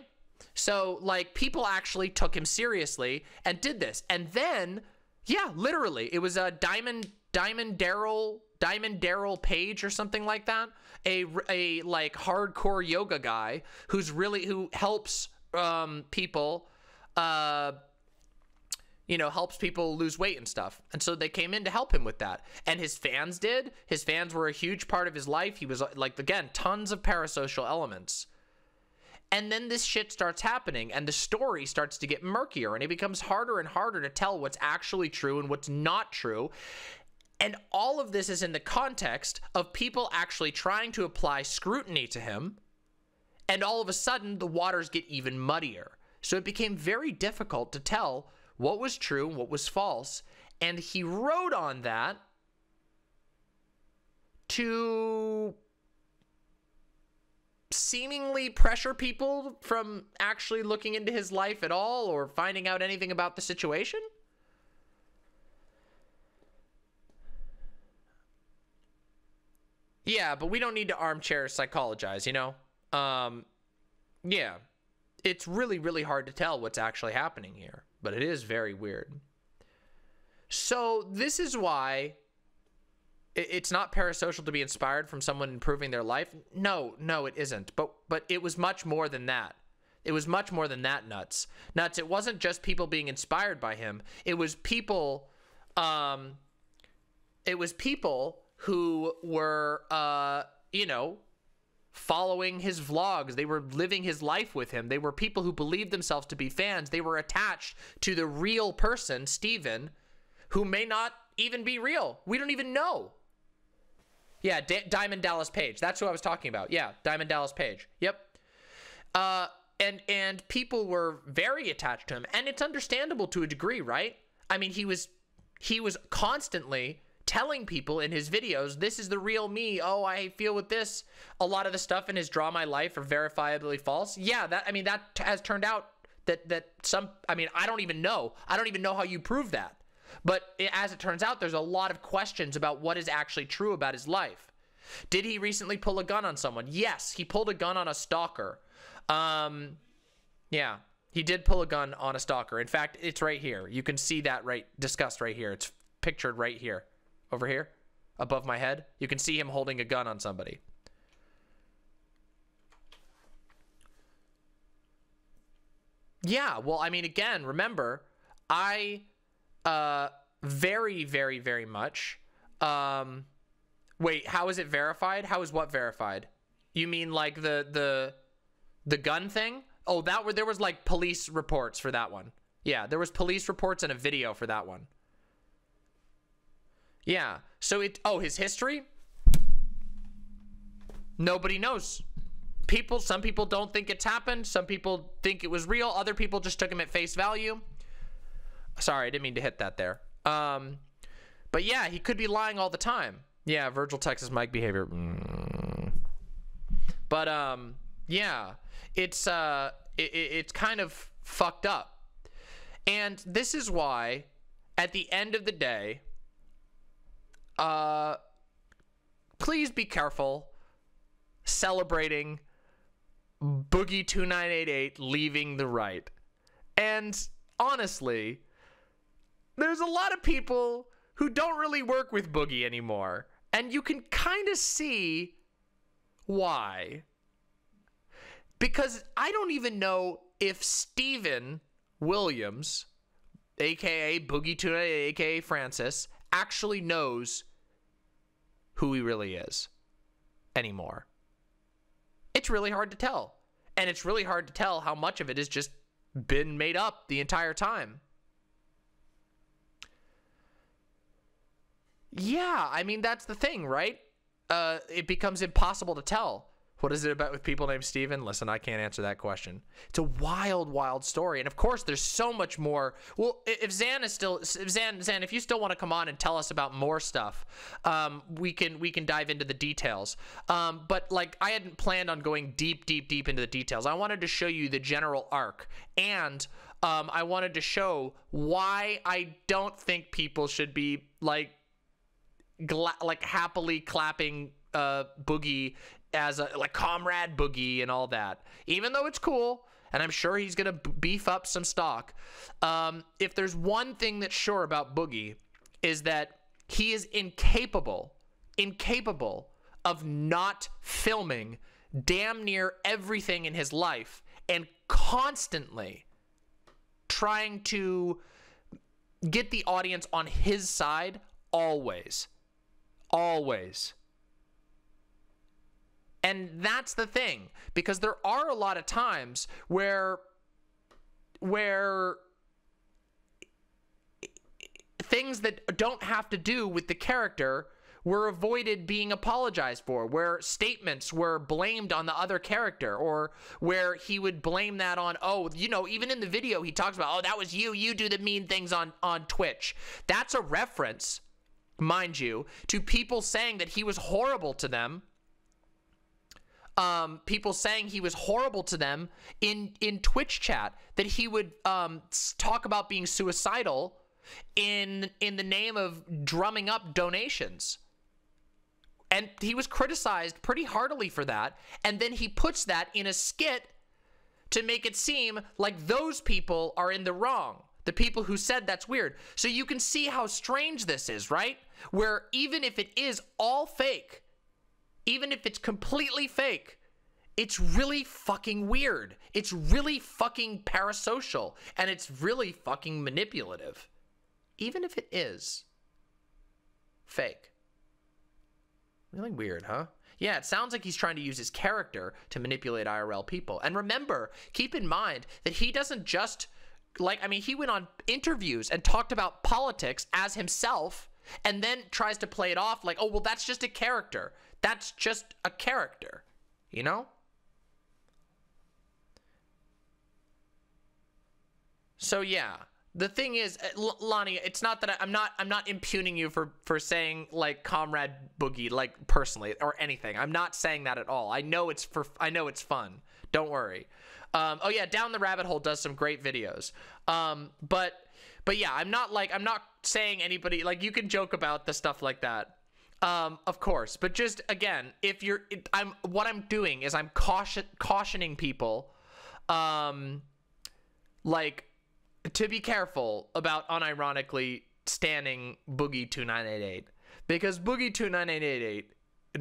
A: So, like, people actually took him seriously and did this. And then, yeah, literally, it was a Diamond Diamond Daryl Diamond Daryl Page or something like that. A a like hardcore yoga guy who's really who helps um, people uh you know, helps people lose weight and stuff. And so they came in to help him with that. And his fans did. His fans were a huge part of his life. He was like again, tons of parasocial elements. And then this shit starts happening and the story starts to get murkier and it becomes harder and harder to tell what's actually true and what's not true. And all of this is in the context of people actually trying to apply scrutiny to him. And all of a sudden, the waters get even muddier. So it became very difficult to tell what was true and what was false. And he wrote on that to seemingly pressure people from actually looking into his life at all or finding out anything about the situation. Yeah, but we don't need to armchair psychologize, you know? Um, yeah. It's really, really hard to tell what's actually happening here, but it is very weird. So, this is why it's not parasocial to be inspired from someone improving their life. No, no, it isn't. But but it was much more than that. It was much more than that nuts. Nuts, it wasn't just people being inspired by him. It was people um it was people who were, uh, you know, following his vlogs. They were living his life with him. They were people who believed themselves to be fans. They were attached to the real person, Steven, who may not even be real. We don't even know. Yeah, D Diamond Dallas Page. That's who I was talking about. Yeah, Diamond Dallas Page. Yep. Uh, and and people were very attached to him, and it's understandable to a degree, right? I mean, he was he was constantly telling people in his videos, this is the real me. Oh, I feel with this. A lot of the stuff in his Draw My Life are verifiably false. Yeah, that I mean that has turned out that that some I mean, I don't even know. I don't even know how you prove that. But as it turns out, there's a lot of questions about what is actually true about his life. Did he recently pull a gun on someone? Yes, he pulled a gun on a stalker. Um, yeah, he did pull a gun on a stalker. In fact, it's right here. You can see that right discussed right here. It's pictured right here over here above my head. You can see him holding a gun on somebody. Yeah, well, I mean, again, remember, I uh, very, very, very much. Um, wait, how is it verified? How is what verified? You mean like the the the gun thing? Oh, that were there was like police reports for that one. Yeah, there was police reports and a video for that one. Yeah. So it oh, his history? Nobody knows. people some people don't think it's happened some people think it was real other people just took him at face value sorry i didn't mean to hit that there um but yeah he could be lying all the time yeah virgil texas mike behavior Mm. but um yeah it's uh it, it- it's kind of fucked up and this is why at the end of the day uh please be careful celebrating Boogie 2988 leaving the right. And honestly, there's a lot of people who don't really work with Boogie anymore. And you can kind of see why. Because I don't even know if Steven Williams, aka Boogie 2988, aka Francis, actually knows who he really is anymore. It's really hard to tell. And it's really hard to tell how much of it has just been made up the entire time. Yeah, I mean, that's the thing, right? Uh, it becomes impossible to tell. What is it about with people named Steven? Listen, I can't answer that question. It's a wild, wild story. And of course, there's so much more. Well, if Zan is still, if Zan, Zan, if you still want to come on and tell us about more stuff, um, we can we can dive into the details. Um, but like, I hadn't planned on going deep, deep, deep into the details. I wanted to show you the general arc, and um, I wanted to show why I don't think people should be like like happily clapping uh boogie as a like comrade boogie and all that. Even though it's cool and i'm sure he's gonna beef up some stock um if there's one thing that's sure about boogie is that he is incapable incapable of not filming damn near everything in his life and constantly trying to get the audience on his side always. Always and that's the thing because there are a lot of times where where things that don't have to do with the character were avoided being apologized for, where statements were blamed on the other character, or where he would blame that on, oh, you know, even in the video he talks about, oh, that was you, you do the mean things on on Twitch. That's a reference, mind you, to people saying that he was horrible to them um, people saying he was horrible to them in in Twitch chat. That he would um, talk about being suicidal in in the name of drumming up donations. And he was criticized pretty heartily for that. And then he puts that in a skit to make it seem like those people are in the wrong. The people who said that's weird. So you can see how strange this is, right? Where even if it is all fake, even if it's completely fake, it's really fucking weird. It's really fucking parasocial and it's really fucking manipulative. Even if it is fake. Really weird, huh? Yeah, it sounds like he's trying to use his character to manipulate IRL people. And remember, keep in mind that he doesn't just like I mean, he went on interviews and talked about politics as himself and then tries to play it off like, "Oh, well that's just a character. That's just a character." You know? So yeah, the thing is, uh, Lonnie, it's not that I, I'm not I'm not impugning you for for saying like comrade boogie like personally or anything. I'm not saying that at all. I know it's for I know it's fun. Don't worry. Um, oh yeah, down the rabbit hole does some great videos. Um, but but yeah, I'm not like I'm not saying anybody like you can joke about the stuff like that. Um, of course, but just again, if you're, it, I'm what I'm doing is I'm caution cautioning people, um, like to be careful about unironically standing Boogie 2988 because Boogie 2988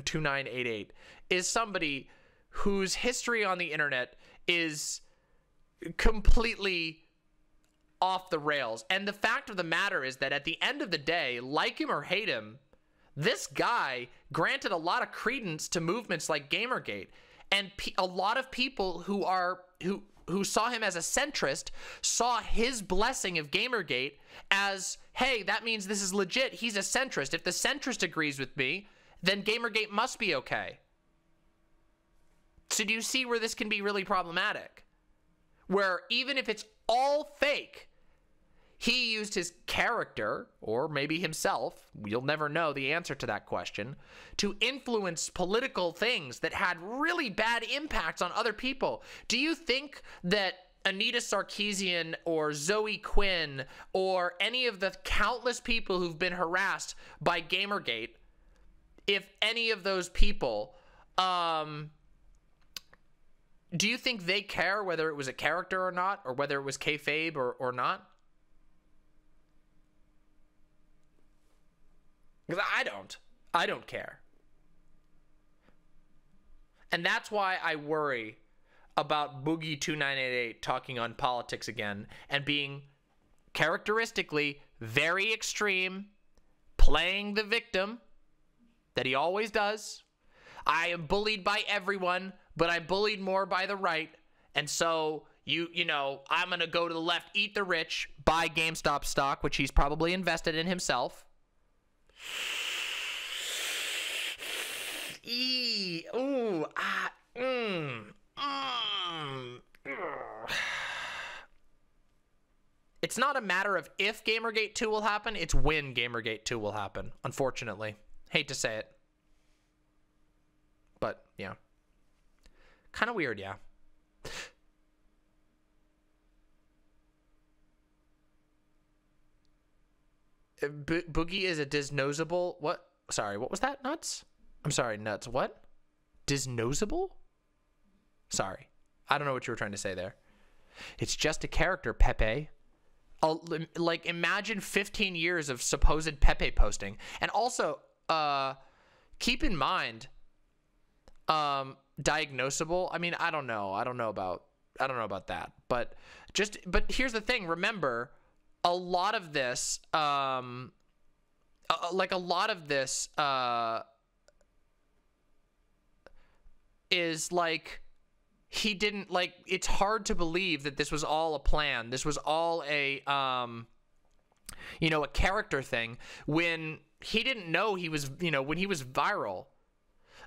A: 2988 is somebody whose history on the internet is completely off the rails. And the fact of the matter is that at the end of the day, like him or hate him, this guy granted a lot of credence to movements like Gamergate, and pe- a lot of people who are who who saw him as a centrist saw his blessing of Gamergate as, hey, that means this is legit. He's a centrist. If the centrist agrees with me, then Gamergate must be okay. So do you see where this can be really problematic? Where even if it's all fake, he used his character, or maybe himself, you'll never know the answer to that question, to influence political things that had really bad impacts on other people. Do you think that Anita Sarkeesian or Zoe Quinn or any of the countless people who've been harassed by Gamergate, if any of those people, um, do you think they care whether it was a character or not, or whether it was kayfabe or, or not? Because I don't. I don't care. And that's why I worry about Boogie2988 talking on politics again and being characteristically very extreme, playing the victim that he always does. I am bullied by everyone, but I'm bullied more by the right. And so you you know, I'm going to go to the left, eat the rich, buy GameStop stock, which he's probably invested in himself. E ooh ah mm, mm, ugh. It's not a matter of if Gamergate 2 will happen, it's when Gamergate 2 will happen, unfortunately. Hate to say it. But, yeah. Kind of weird, yeah. Bo- Boogie is a disnosable. What? Sorry, what was that? Nuts? I'm sorry, nuts. What? Disnosable? Sorry. I don't know what you were trying to say there. It's just a character, Pepe. I'll, like, imagine 15 years of supposed Pepe posting. And also, uh, keep in mind, um, diagnosable. I mean, I don't know. I don't know about. I don't know about that. But just. But here's the thing. Remember, a lot of this, um, uh, like a lot of this, uh, is like he didn't like it's hard to believe that this was all a plan. This was all a um you know a character thing when he didn't know he was you know when he was viral.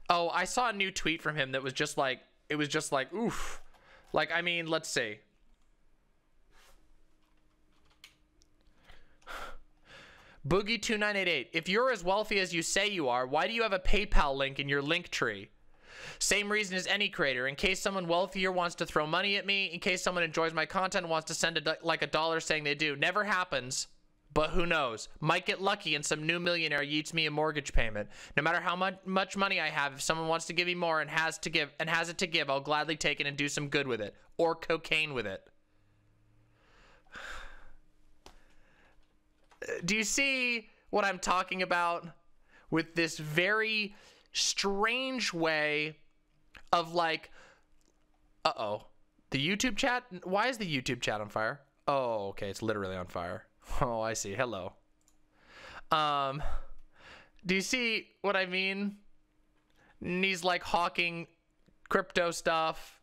A: Oh i saw a new tweet from him that was just like it was just like oof. Like i mean let's see Boogie2988, if you're as wealthy as you say you are, why do you have a PayPal link in your link tree? Same reason as any creator. In case someone wealthier wants to throw money at me, in case someone enjoys my content wants to send a, like a dollar saying they do. Never happens, but who knows? Might get lucky and some new millionaire yeets me a mortgage payment. No matter how much much money I have, if someone wants to give me more and has to give and has it to give, I'll gladly take it and do some good with it or cocaine with it. Do you see what I'm talking about with this very strange way of like uh-oh the youtube chat why is the youtube chat on fire? Oh okay it's literally on fire. Oh i see hello. Um do you see what i mean? And he's like hawking crypto stuff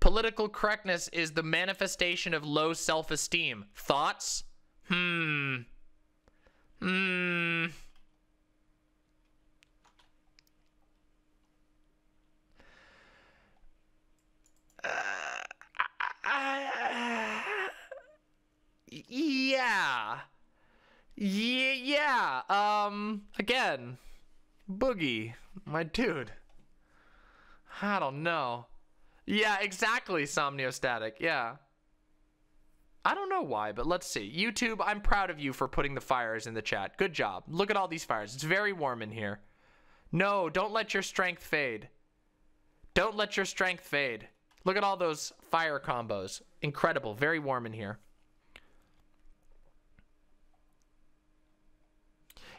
A: political correctness is the manifestation of low self-esteem thoughts hmm hmm yeah. Yeah, yeah. Um, again, Boogie, my dude. I don't know. Yeah, exactly, Somniostatic. Yeah. I don't know why, but let's see. YouTube, I'm proud of you for putting the fires in the chat. Good job. Look at all these fires. It's very warm in here. No, don't let your strength fade. Don't let your strength fade. Look at all those fire combos. Incredible. Very warm in here.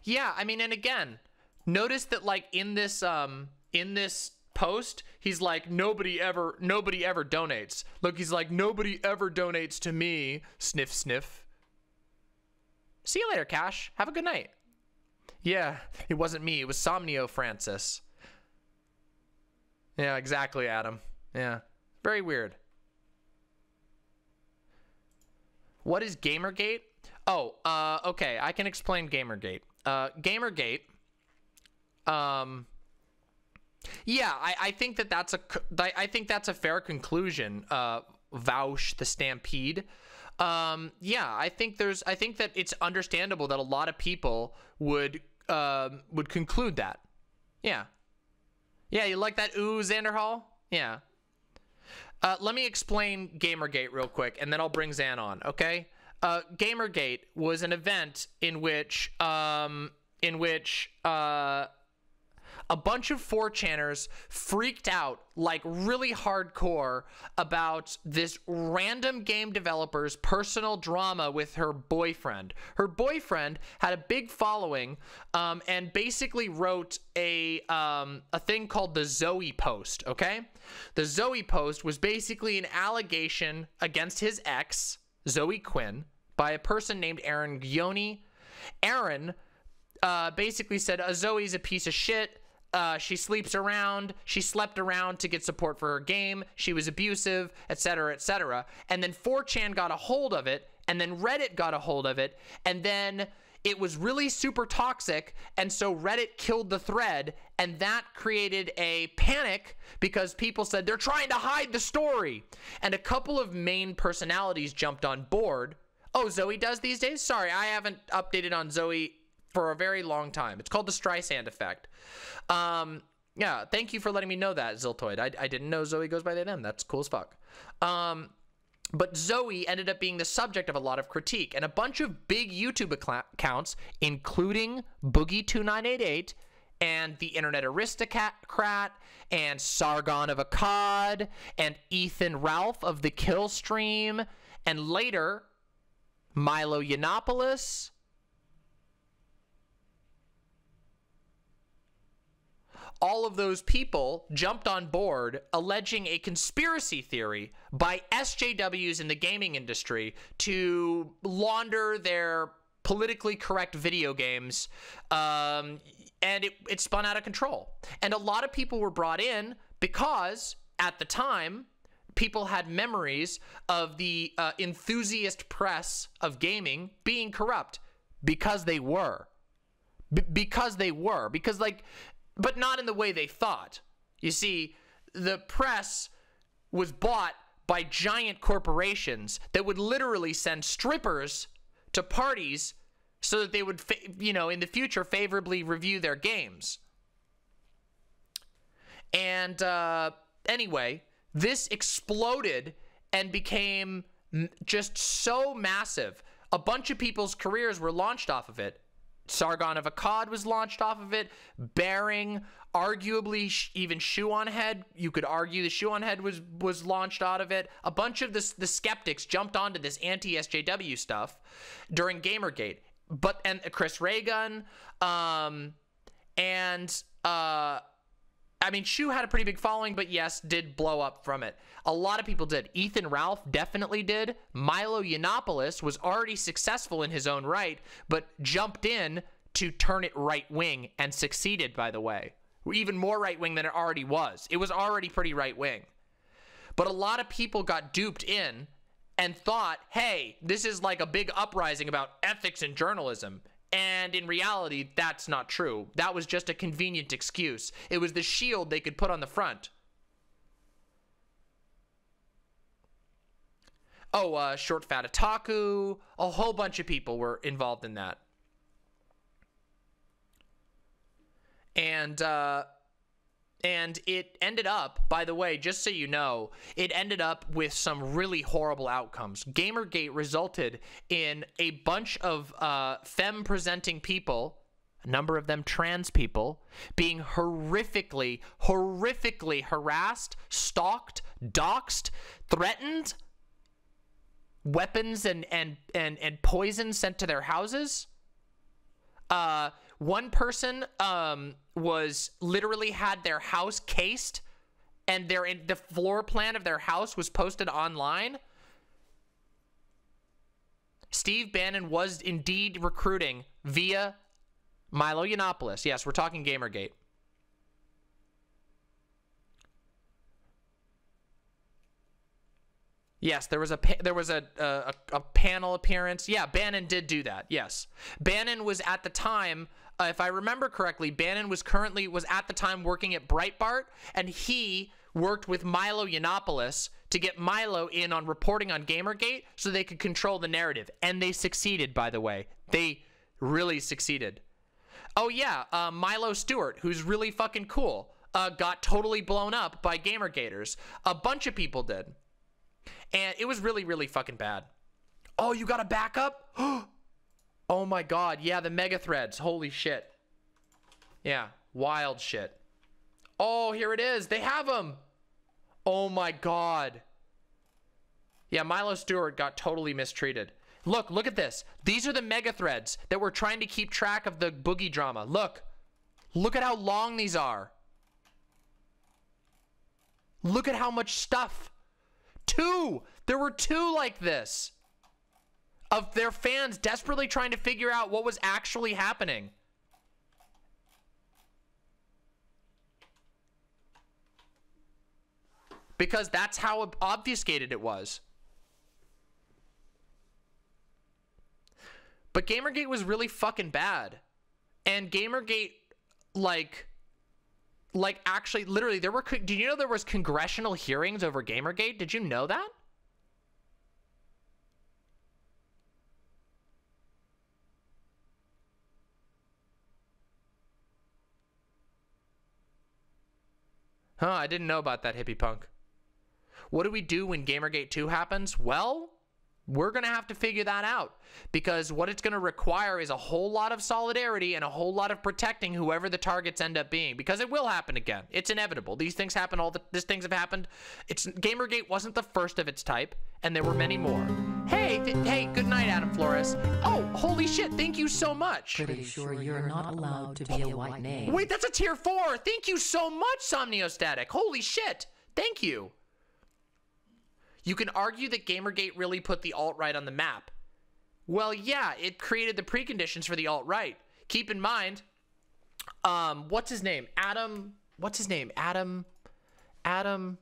A: Yeah, I mean, and again, notice that like in this um in this post, he's like nobody ever nobody ever donates. Look, he's like nobody ever donates to me. Sniff sniff. See you later, Cash. Have a good night. Yeah, it wasn't me. It was Somnio Francis. Yeah, exactly, Adam. Yeah. Very weird. What is Gamergate? Oh, uh, okay. I can explain Gamergate. Uh, Gamergate um, Yeah, I, I think that that's a I think that's a fair conclusion. Uh, Vouch the Stampede. Um, yeah, I think there's I think that it's understandable that a lot of people would um, would conclude that. Yeah, yeah, you like that? Ooh, Xander Hall. Yeah. Uh, let me explain Gamergate real quick, and then I'll bring Zan on. Okay. Uh, Gamergate was an event in which um, in which uh, a bunch of 4chaners freaked out like really hardcore about this random game developer's personal drama with her boyfriend. Her boyfriend had a big following um, and basically wrote a um, a thing called the Zoe post. Okay, the Zoe post was basically an allegation against his ex Zoe Quinn by a person named Eron Gjoni. Eron uh, basically said uh, Zoe's a piece of shit. Uh, she sleeps around. She slept around to get support for her game. She was abusive, etc., etc. And then 4chan got a hold of it, and then Reddit got a hold of it, and then it was really super toxic, and so Reddit killed the thread, and that created a panic because people said they're trying to hide the story. And a couple of main personalities jumped on board. Oh, Zoe does these days? Sorry, I haven't updated on Zoe for a very long time. It's called the Streisand effect. Um, yeah, thank you for letting me know that, Ziltoid. I, I didn't know Zoe goes by they them. That's cool as fuck. Um, but Zoe ended up being the subject of a lot of critique, and a bunch of big YouTube accounts, including Boogie2988 and the Internet Aristocrat and Sargon of Akkad and Ethan Ralph of the Kill Stream, and later Milo Yiannopoulos. All of those people jumped on board alleging a conspiracy theory by SJWs in the gaming industry to launder their politically correct video games. Um, and it, it spun out of control. And a lot of people were brought in because at the time, people had memories of the uh, enthusiast press of gaming being corrupt because they were. B- because they were. Because, like, but not in the way they thought. You see, the press was bought by giant corporations that would literally send strippers to parties so that they would, you know, in the future favorably review their games. And uh, anyway, this exploded and became just so massive. A bunch of people's careers were launched off of it. Sargon of Akkad was launched off of it. Bearing, arguably even Shoe on Head, you could argue the Shoe on Head was was launched out of it. A bunch of the the skeptics jumped onto this anti SJW stuff during GamerGate. But and Chris Ray Gun, um, and uh, I mean, Shu had a pretty big following, but yes, did blow up from it. A lot of people did. Ethan Ralph definitely did. Milo Yiannopoulos was already successful in his own right, but jumped in to turn it right wing and succeeded, by the way. Even more right wing than it already was. It was already pretty right wing. But a lot of people got duped in and thought, hey, this is like a big uprising about ethics and journalism. And in reality, that's not true. That was just a convenient excuse. It was the shield they could put on the front. Oh, uh, Short Fat Otaku, a whole bunch of people were involved in that. And, uh, and it ended up, by the way, just so you know, it ended up with some really horrible outcomes. Gamergate resulted in a bunch of uh, femme presenting people, a number of them trans people, being horrifically, horrifically harassed, stalked, doxxed, threatened, weapons and, and, and, and poison sent to their houses. Uh, one person um, was literally had their house cased, and their the floor plan of their house was posted online. Steve Bannon was indeed recruiting via Milo Yiannopoulos. Yes, we're talking Gamergate. Yes, there was a there was a, a a panel appearance. Yeah, Bannon did do that. Yes, Bannon was at the time uh, if I remember correctly, Bannon was currently was at the time working at Breitbart, and he worked with Milo Yiannopoulos to get Milo in on reporting on Gamergate so they could control the narrative, and they succeeded. By the way, they really succeeded. Oh yeah, uh, Milo Stewart, who's really fucking cool, uh, got totally blown up by Gamergaters. A bunch of people did, and it was really really fucking bad. Oh, you got a backup? oh my god, yeah, the mega threads. Holy shit. Yeah, wild shit. Oh, here it is. They have them. Oh my god. Yeah, Milo Stewart got totally mistreated. Look, look at this. These are the mega threads that we're trying to keep track of the boogie drama. Look. Look at how long these are. Look at how much stuff. Two. There were two like this. Of their fans desperately trying to figure out what was actually happening. Because that's how obfuscated it was. But Gamergate was really fucking bad. And Gamergate like like actually literally there were did you know there was congressional hearings over Gamergate? Did you know that? Huh, I didn't know about that hippie punk. What do we do when Gamergate 2 happens? Well, we're going to have to figure that out because what it's going to require is a whole lot of solidarity and a whole lot of protecting whoever the targets end up being because it will happen again. It's inevitable. These things happen all the these things have happened. It's Gamergate wasn't the first of its type and there were many more. Hey, th- hey, good night Adam Flores. Oh, holy shit. Thank you so much.
G: Pretty sure you're not allowed to be a white name.
A: Wait, that's a tier 4. Thank you so much Somniostatic. Holy shit. Thank you. You can argue that Gamergate really put the alt right on the map. Well, yeah, it created the preconditions for the alt right. Keep in mind, um, what's his name? Adam. What's his name? Adam. Adam.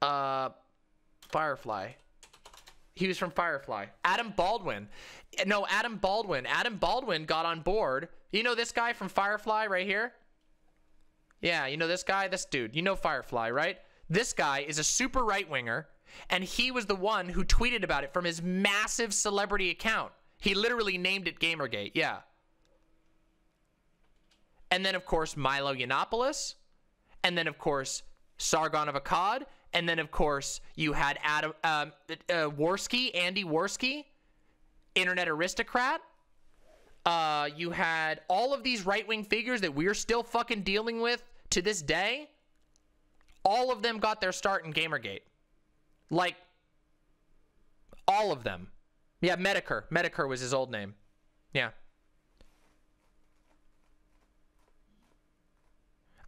A: Uh, Firefly. He was from Firefly. Adam Baldwin. No, Adam Baldwin. Adam Baldwin got on board. You know this guy from Firefly right here? Yeah, you know this guy? This dude. You know Firefly, right? This guy is a super right winger, and he was the one who tweeted about it from his massive celebrity account. He literally named it Gamergate. Yeah. And then, of course, Milo Yiannopoulos. And then, of course, Sargon of Akkad. And then, of course, you had Adam um, uh, Worski, Andy Worski, internet aristocrat. Uh, you had all of these right wing figures that we're still fucking dealing with to this day all of them got their start in Gamergate. Like, all of them. Yeah, Metokur. Metokur was his old name. Yeah.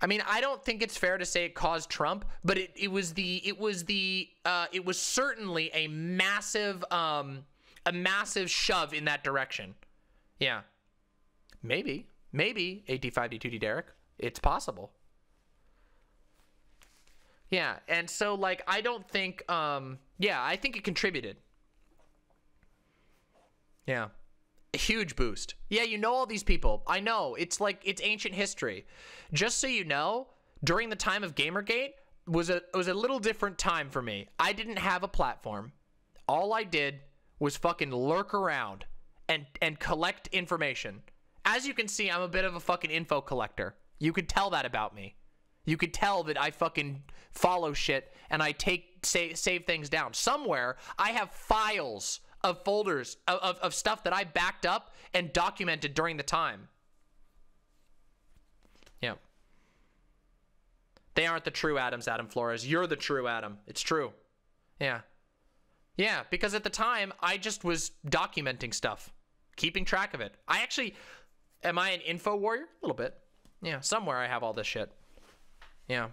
A: I mean, I don't think it's fair to say it caused Trump, but it, it was the it was the uh, it was certainly a massive um a massive shove in that direction. Yeah. Maybe. Maybe AT5D2D Derek. It's possible. Yeah, and so like I don't think um yeah, I think it contributed. Yeah. A huge boost. Yeah, you know all these people. I know. It's like it's ancient history. Just so you know, during the time of Gamergate was a was a little different time for me. I didn't have a platform. All I did was fucking lurk around and and collect information. As you can see, I'm a bit of a fucking info collector. You could tell that about me. You could tell that I fucking follow shit and I take say, save things down. Somewhere I have files of folders of, of, of stuff that I backed up and documented during the time. Yeah. They aren't the true Adams, Adam Flores. You're the true Adam. It's true. Yeah. Yeah, because at the time I just was documenting stuff, keeping track of it. I actually am I an info warrior? A little bit. Yeah, somewhere I have all this shit. Yeah.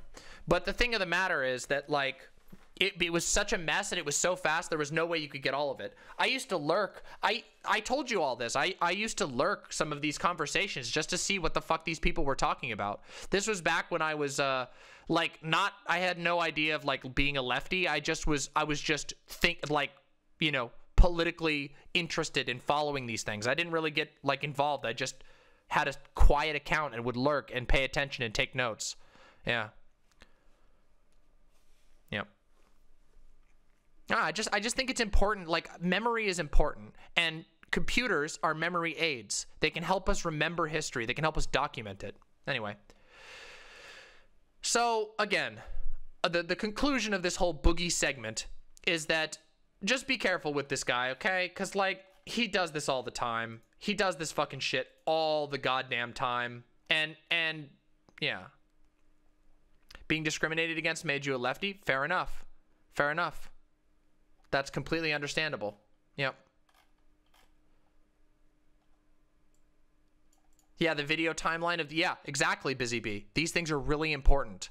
A: But the thing of the matter is that like it, it, was such a mess and it was so fast there was no way you could get all of it i used to lurk i i told you all this i i used to lurk some of these conversations just to see what the fuck these people were talking about this was back when i was uh like not i had no idea of like being a lefty i just was i was just think like you know politically interested in following these things. I didn't really get like involved. I just had a quiet account and would lurk and pay attention and take notes. Yeah. Yep. Ah, I just I just think it's important. Like memory is important, and computers are memory aids. They can help us remember history. They can help us document it. Anyway. So again, uh, the the conclusion of this whole boogie segment is that just be careful with this guy, okay? Cuz like he does this all the time. He does this fucking shit all the goddamn time. And and yeah. Being discriminated against made you a lefty? Fair enough. Fair enough. That's completely understandable. Yep. Yeah, the video timeline of yeah, exactly, Busy Bee. These things are really important.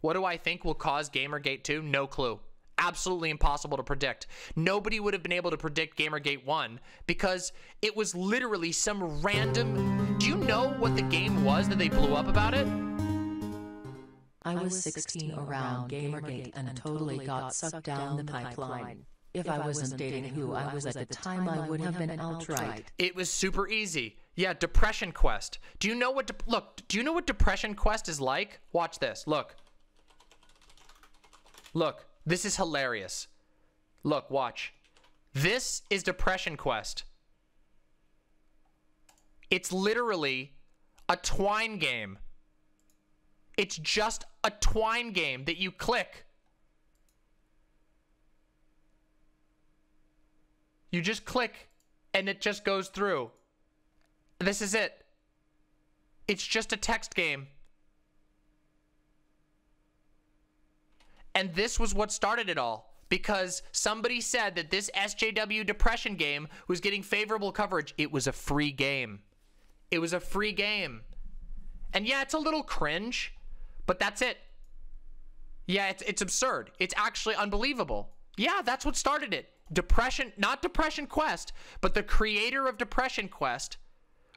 A: What do I think will cause Gamergate 2? No clue. Absolutely impossible to predict. Nobody would have been able to predict Gamergate 1 because it was literally some random. Do you know what the game was that they blew up about it?
G: I was 16 around Gamergate and totally got sucked down the pipeline. If I wasn't dating who I was at the time, I would have been outright.
A: It was super easy. Yeah, Depression Quest. Do you know what de- look, do you know what Depression Quest is like? Watch this. Look. Look, this is hilarious. Look, watch. This is Depression Quest. It's literally a twine game. It's just a twine game that you click. You just click and it just goes through. This is it. It's just a text game. And this was what started it all because somebody said that this SJW depression game was getting favorable coverage. It was a free game. It was a free game. And yeah, it's a little cringe, but that's it. Yeah, it's, it's absurd. It's actually unbelievable. Yeah, that's what started it. Depression, not Depression Quest, but the creator of Depression Quest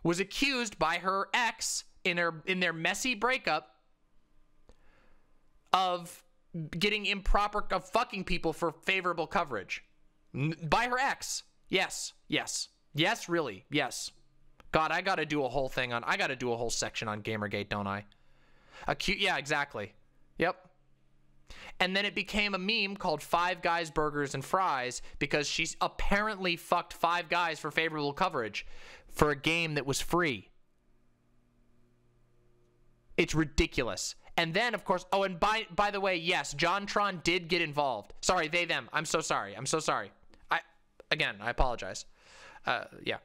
A: was accused by her ex in her in their messy breakup of getting improper of fucking people for favorable coverage by her ex. Yes, yes, yes, really, yes. God, I got to do a whole thing on. I got to do a whole section on GamerGate, don't I? Acute. Yeah, exactly. Yep. And then it became a meme called Five Guys Burgers and Fries because she's apparently fucked five guys for favorable coverage for a game that was free. It's ridiculous. And then, of course, oh, and by by the way, yes, JonTron did get involved. Sorry, they them. I'm so sorry. I'm so sorry. I again, I apologize. Uh, yeah,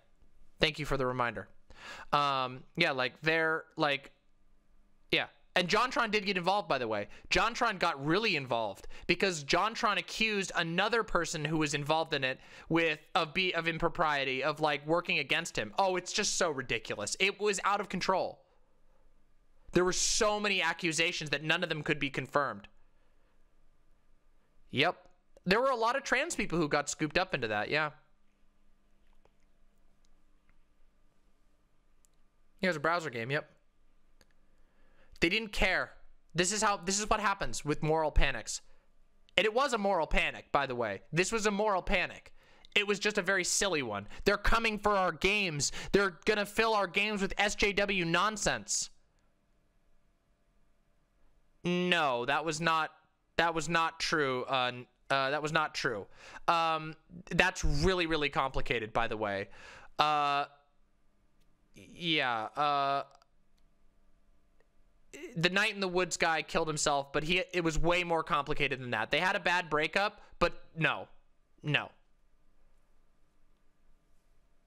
A: thank you for the reminder. Um, yeah, like they're like, yeah. And JonTron did get involved, by the way. JonTron got really involved because JonTron accused another person who was involved in it with of be of impropriety of like working against him. Oh, it's just so ridiculous. It was out of control. There were so many accusations that none of them could be confirmed. Yep. There were a lot of trans people who got scooped up into that, yeah. Here's a browser game, yep. They didn't care. This is how this is what happens with moral panics. And it was a moral panic, by the way. This was a moral panic. It was just a very silly one. They're coming for our games. They're going to fill our games with SJW nonsense. No, that was not that was not true. Uh, uh, that was not true. Um, that's really really complicated, by the way. Uh, yeah. The night in the woods guy killed himself, but he it was way more complicated than that. They had a bad breakup, but no, no.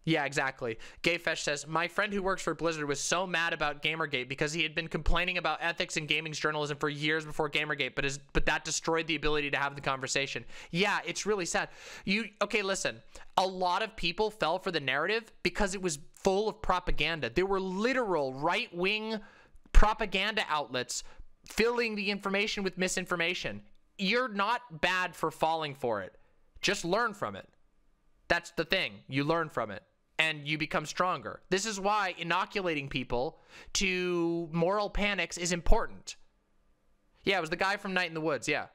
A: Yeah, exactly. Gayfesh says, My friend who works for Blizzard was so mad about Gamergate because he had been complaining about ethics in gaming journalism for years before Gamergate, but is but that destroyed the ability to have the conversation. Yeah, it's really sad. You okay, listen. A lot of people fell for the narrative because it was full of propaganda. There were literal right-wing propaganda outlets filling the information with misinformation. You're not bad for falling for it. Just learn from it. That's the thing. You learn from it and you become stronger. This is why inoculating people to moral panics is important. Yeah, it was the guy from Night in the Woods. Yeah.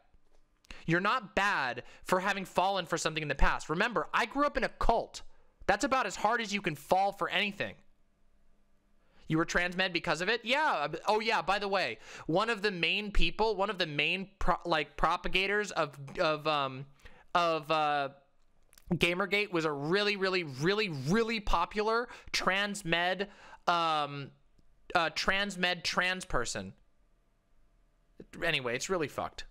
A: You're not bad for having fallen for something in the past. Remember, I grew up in a cult. That's about as hard as you can fall for anything. You were transmed because of it? Yeah. Oh yeah, by the way, one of the main people, one of the main pro- like propagators of of um of uh Gamergate was a really really really really popular transmed um uh transmed trans person. Anyway, it's really fucked.